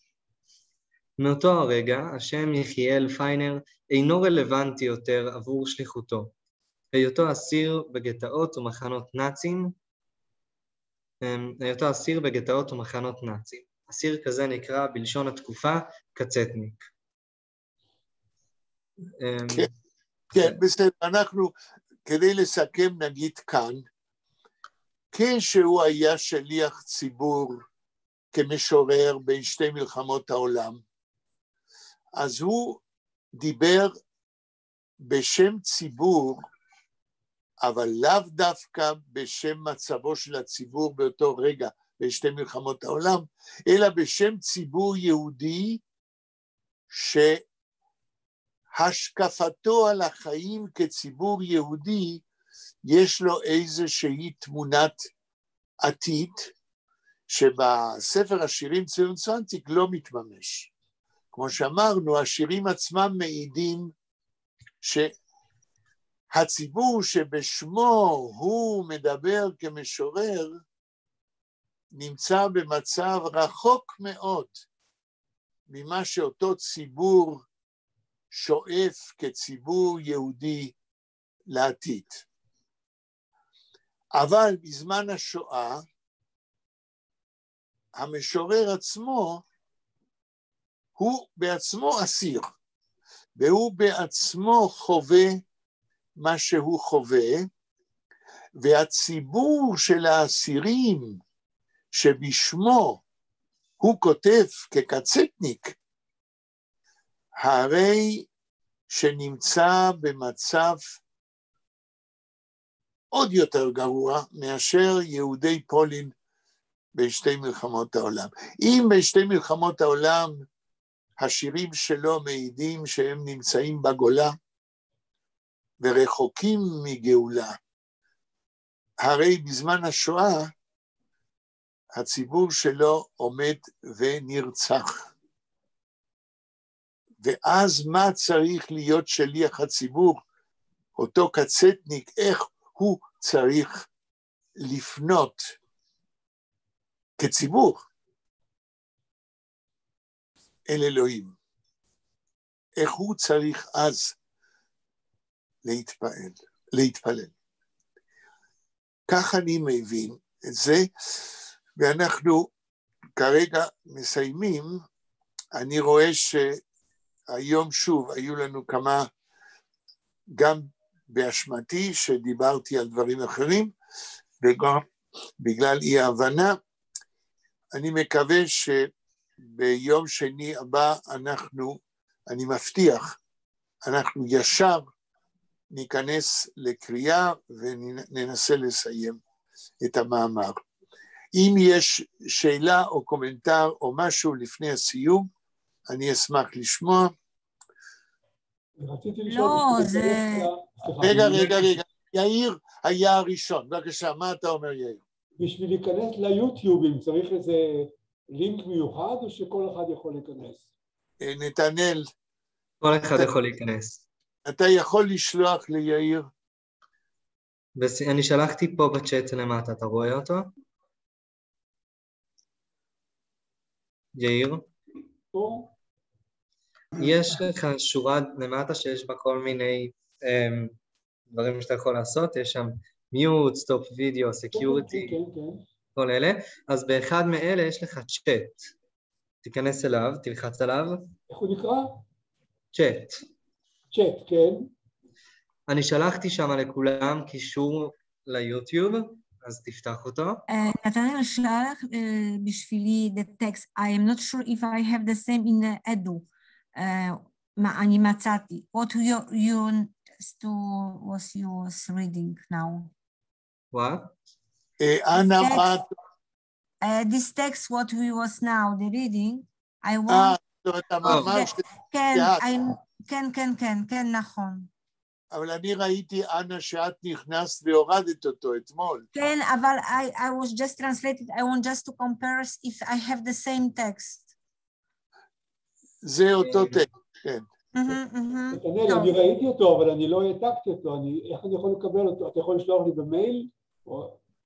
מאותו הרגע, השם יחיאל פיינר אינו רלוונטי יותר עבור שליחותו. היותו אסיר בגטאות ומחנות נאצים, אמ, היותו אסיר בגטאות ומחנות נאצים. אסיר כזה נקרא בלשון התקופה קצטניק. אמ,
כן, כן, בסדר, אנחנו, כדי לסכם נגיד כאן, כשהוא היה שליח ציבור כמשורר בין שתי מלחמות העולם, אז הוא דיבר בשם ציבור, אבל לאו דווקא בשם מצבו של הציבור באותו רגע בין שתי מלחמות העולם, אלא בשם ציבור יהודי שהשקפתו על החיים כציבור יהודי יש לו איזושהי תמונת עתיד שבספר השירים ציון צנציק לא מתממש. כמו שאמרנו, השירים עצמם מעידים שהציבור שבשמו הוא מדבר כמשורר נמצא במצב רחוק מאוד ממה שאותו ציבור שואף כציבור יהודי לעתיד. אבל בזמן השואה, המשורר עצמו הוא בעצמו אסיר, והוא בעצמו חווה מה שהוא חווה, והציבור של האסירים שבשמו הוא כותב כקצטניק, הרי שנמצא במצב עוד יותר גרוע מאשר יהודי פולין בשתי מלחמות העולם. אם בשתי מלחמות העולם השירים שלו מעידים שהם נמצאים בגולה ורחוקים מגאולה, הרי בזמן השואה הציבור שלו עומד ונרצח. ואז מה צריך להיות שליח הציבור, אותו קצטניק, איך הוא צריך לפנות כציבור אל אלוהים. איך הוא צריך אז להתפעל, להתפלל. כך אני מבין את זה, ואנחנו כרגע מסיימים. אני רואה שהיום שוב היו לנו כמה, גם באשמתי, שדיברתי על דברים אחרים, וגם בגלל אי ההבנה. אני מקווה שביום שני הבא אנחנו, אני מבטיח, אנחנו ישר ניכנס לקריאה וננסה לסיים את המאמר. אם יש שאלה או קומנטר או משהו לפני הסיום, אני אשמח לשמוע.
לא, זה-
רגע, רגע, רגע. יאיר היה הראשון. בבקשה, מה אתה אומר, יאיר?
בשביל להיכנס ליוטיובים צריך איזה לינק מיוחד או שכל אחד יכול להיכנס?
אה, נתנאל,
כל אחד יכול להיכנס.
אתה יכול לשלוח ליאיר?
בס- אני שלחתי פה בצ'אט למטה, אתה רואה אותו? יאיר?
פה?
יש לך שורה למטה שיש בה כל מיני um, דברים שאתה יכול לעשות, יש שם mute, stop video, security,
כן, כן.
כל אלה, אז באחד מאלה יש לך צ'אט. תיכנס אליו, תלחץ עליו,
איך הוא נקרא?
צ'אט.
צ'אט, כן.
אני שלחתי שם לכולם קישור ליוטיוב, אז תפתח אותו.
אה, נתנאל שלח אה, בשבילי the text. I am not sure if I have the same in edu. אה, מה אני מצאתי. What you, you to, was you was reading now?
וואט?
אה, אנה,
טקסט.
מה...
Uh, this text what we was now the reading. I
אה,
want,
זאת אומרת, המאמר
זה-
של...
כן,
שאת.
I'm, כן, כן, כן, כן, נכון.
אבל אני ראיתי, אנה, שאת נכנסת והורדת אותו אתמול.
כן, אבל I, I was just translated, I want just to compare if I have the same text.
זה אותו טקסט, כן.
מהמם, מהמם.
נתנאל,
טוב.
אני ראיתי אותו, אבל אני לא העתקתי אותו, אני- איך אני יכול לקבל אותו? אתה יכול לשלוח לי במייל?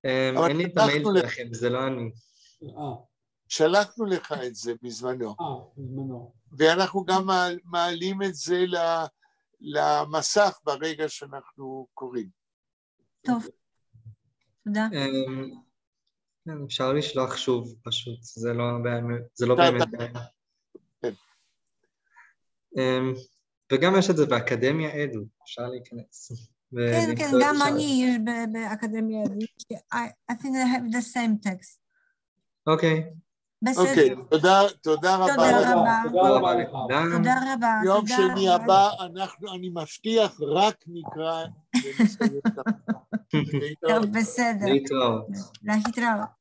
אבל
אין לי את
שלחנו
המייל. שלכם, זה לא אני.
אה,
שלחנו לך את זה בזמנו,
אה, בזמנו.
ואנחנו גם מעל- מעלים את זה ל- למסך ברגע שאנחנו קוראים.
טוב. תודה.
אמ, כן, אפשר לשלוח שוב פשוט, זה לא באמת, זה לא באמת בעיה.
כן.
וגם יש את זה באקדמיה אדו, אפשר להיכנס.
כן, כן, גם. אני, יש באקדמיה, I, I think I have the same text.
אוקיי,
אוקיי,
בסדר.
תודה, תודה רבה.
תודה. רבה.
לך.
תודה רבה.
יום שני. הבא, אנחנו, אני מבטיח, רק נקרא ונסיים את.
טוב, בסדר.
להתראות.
להתראות.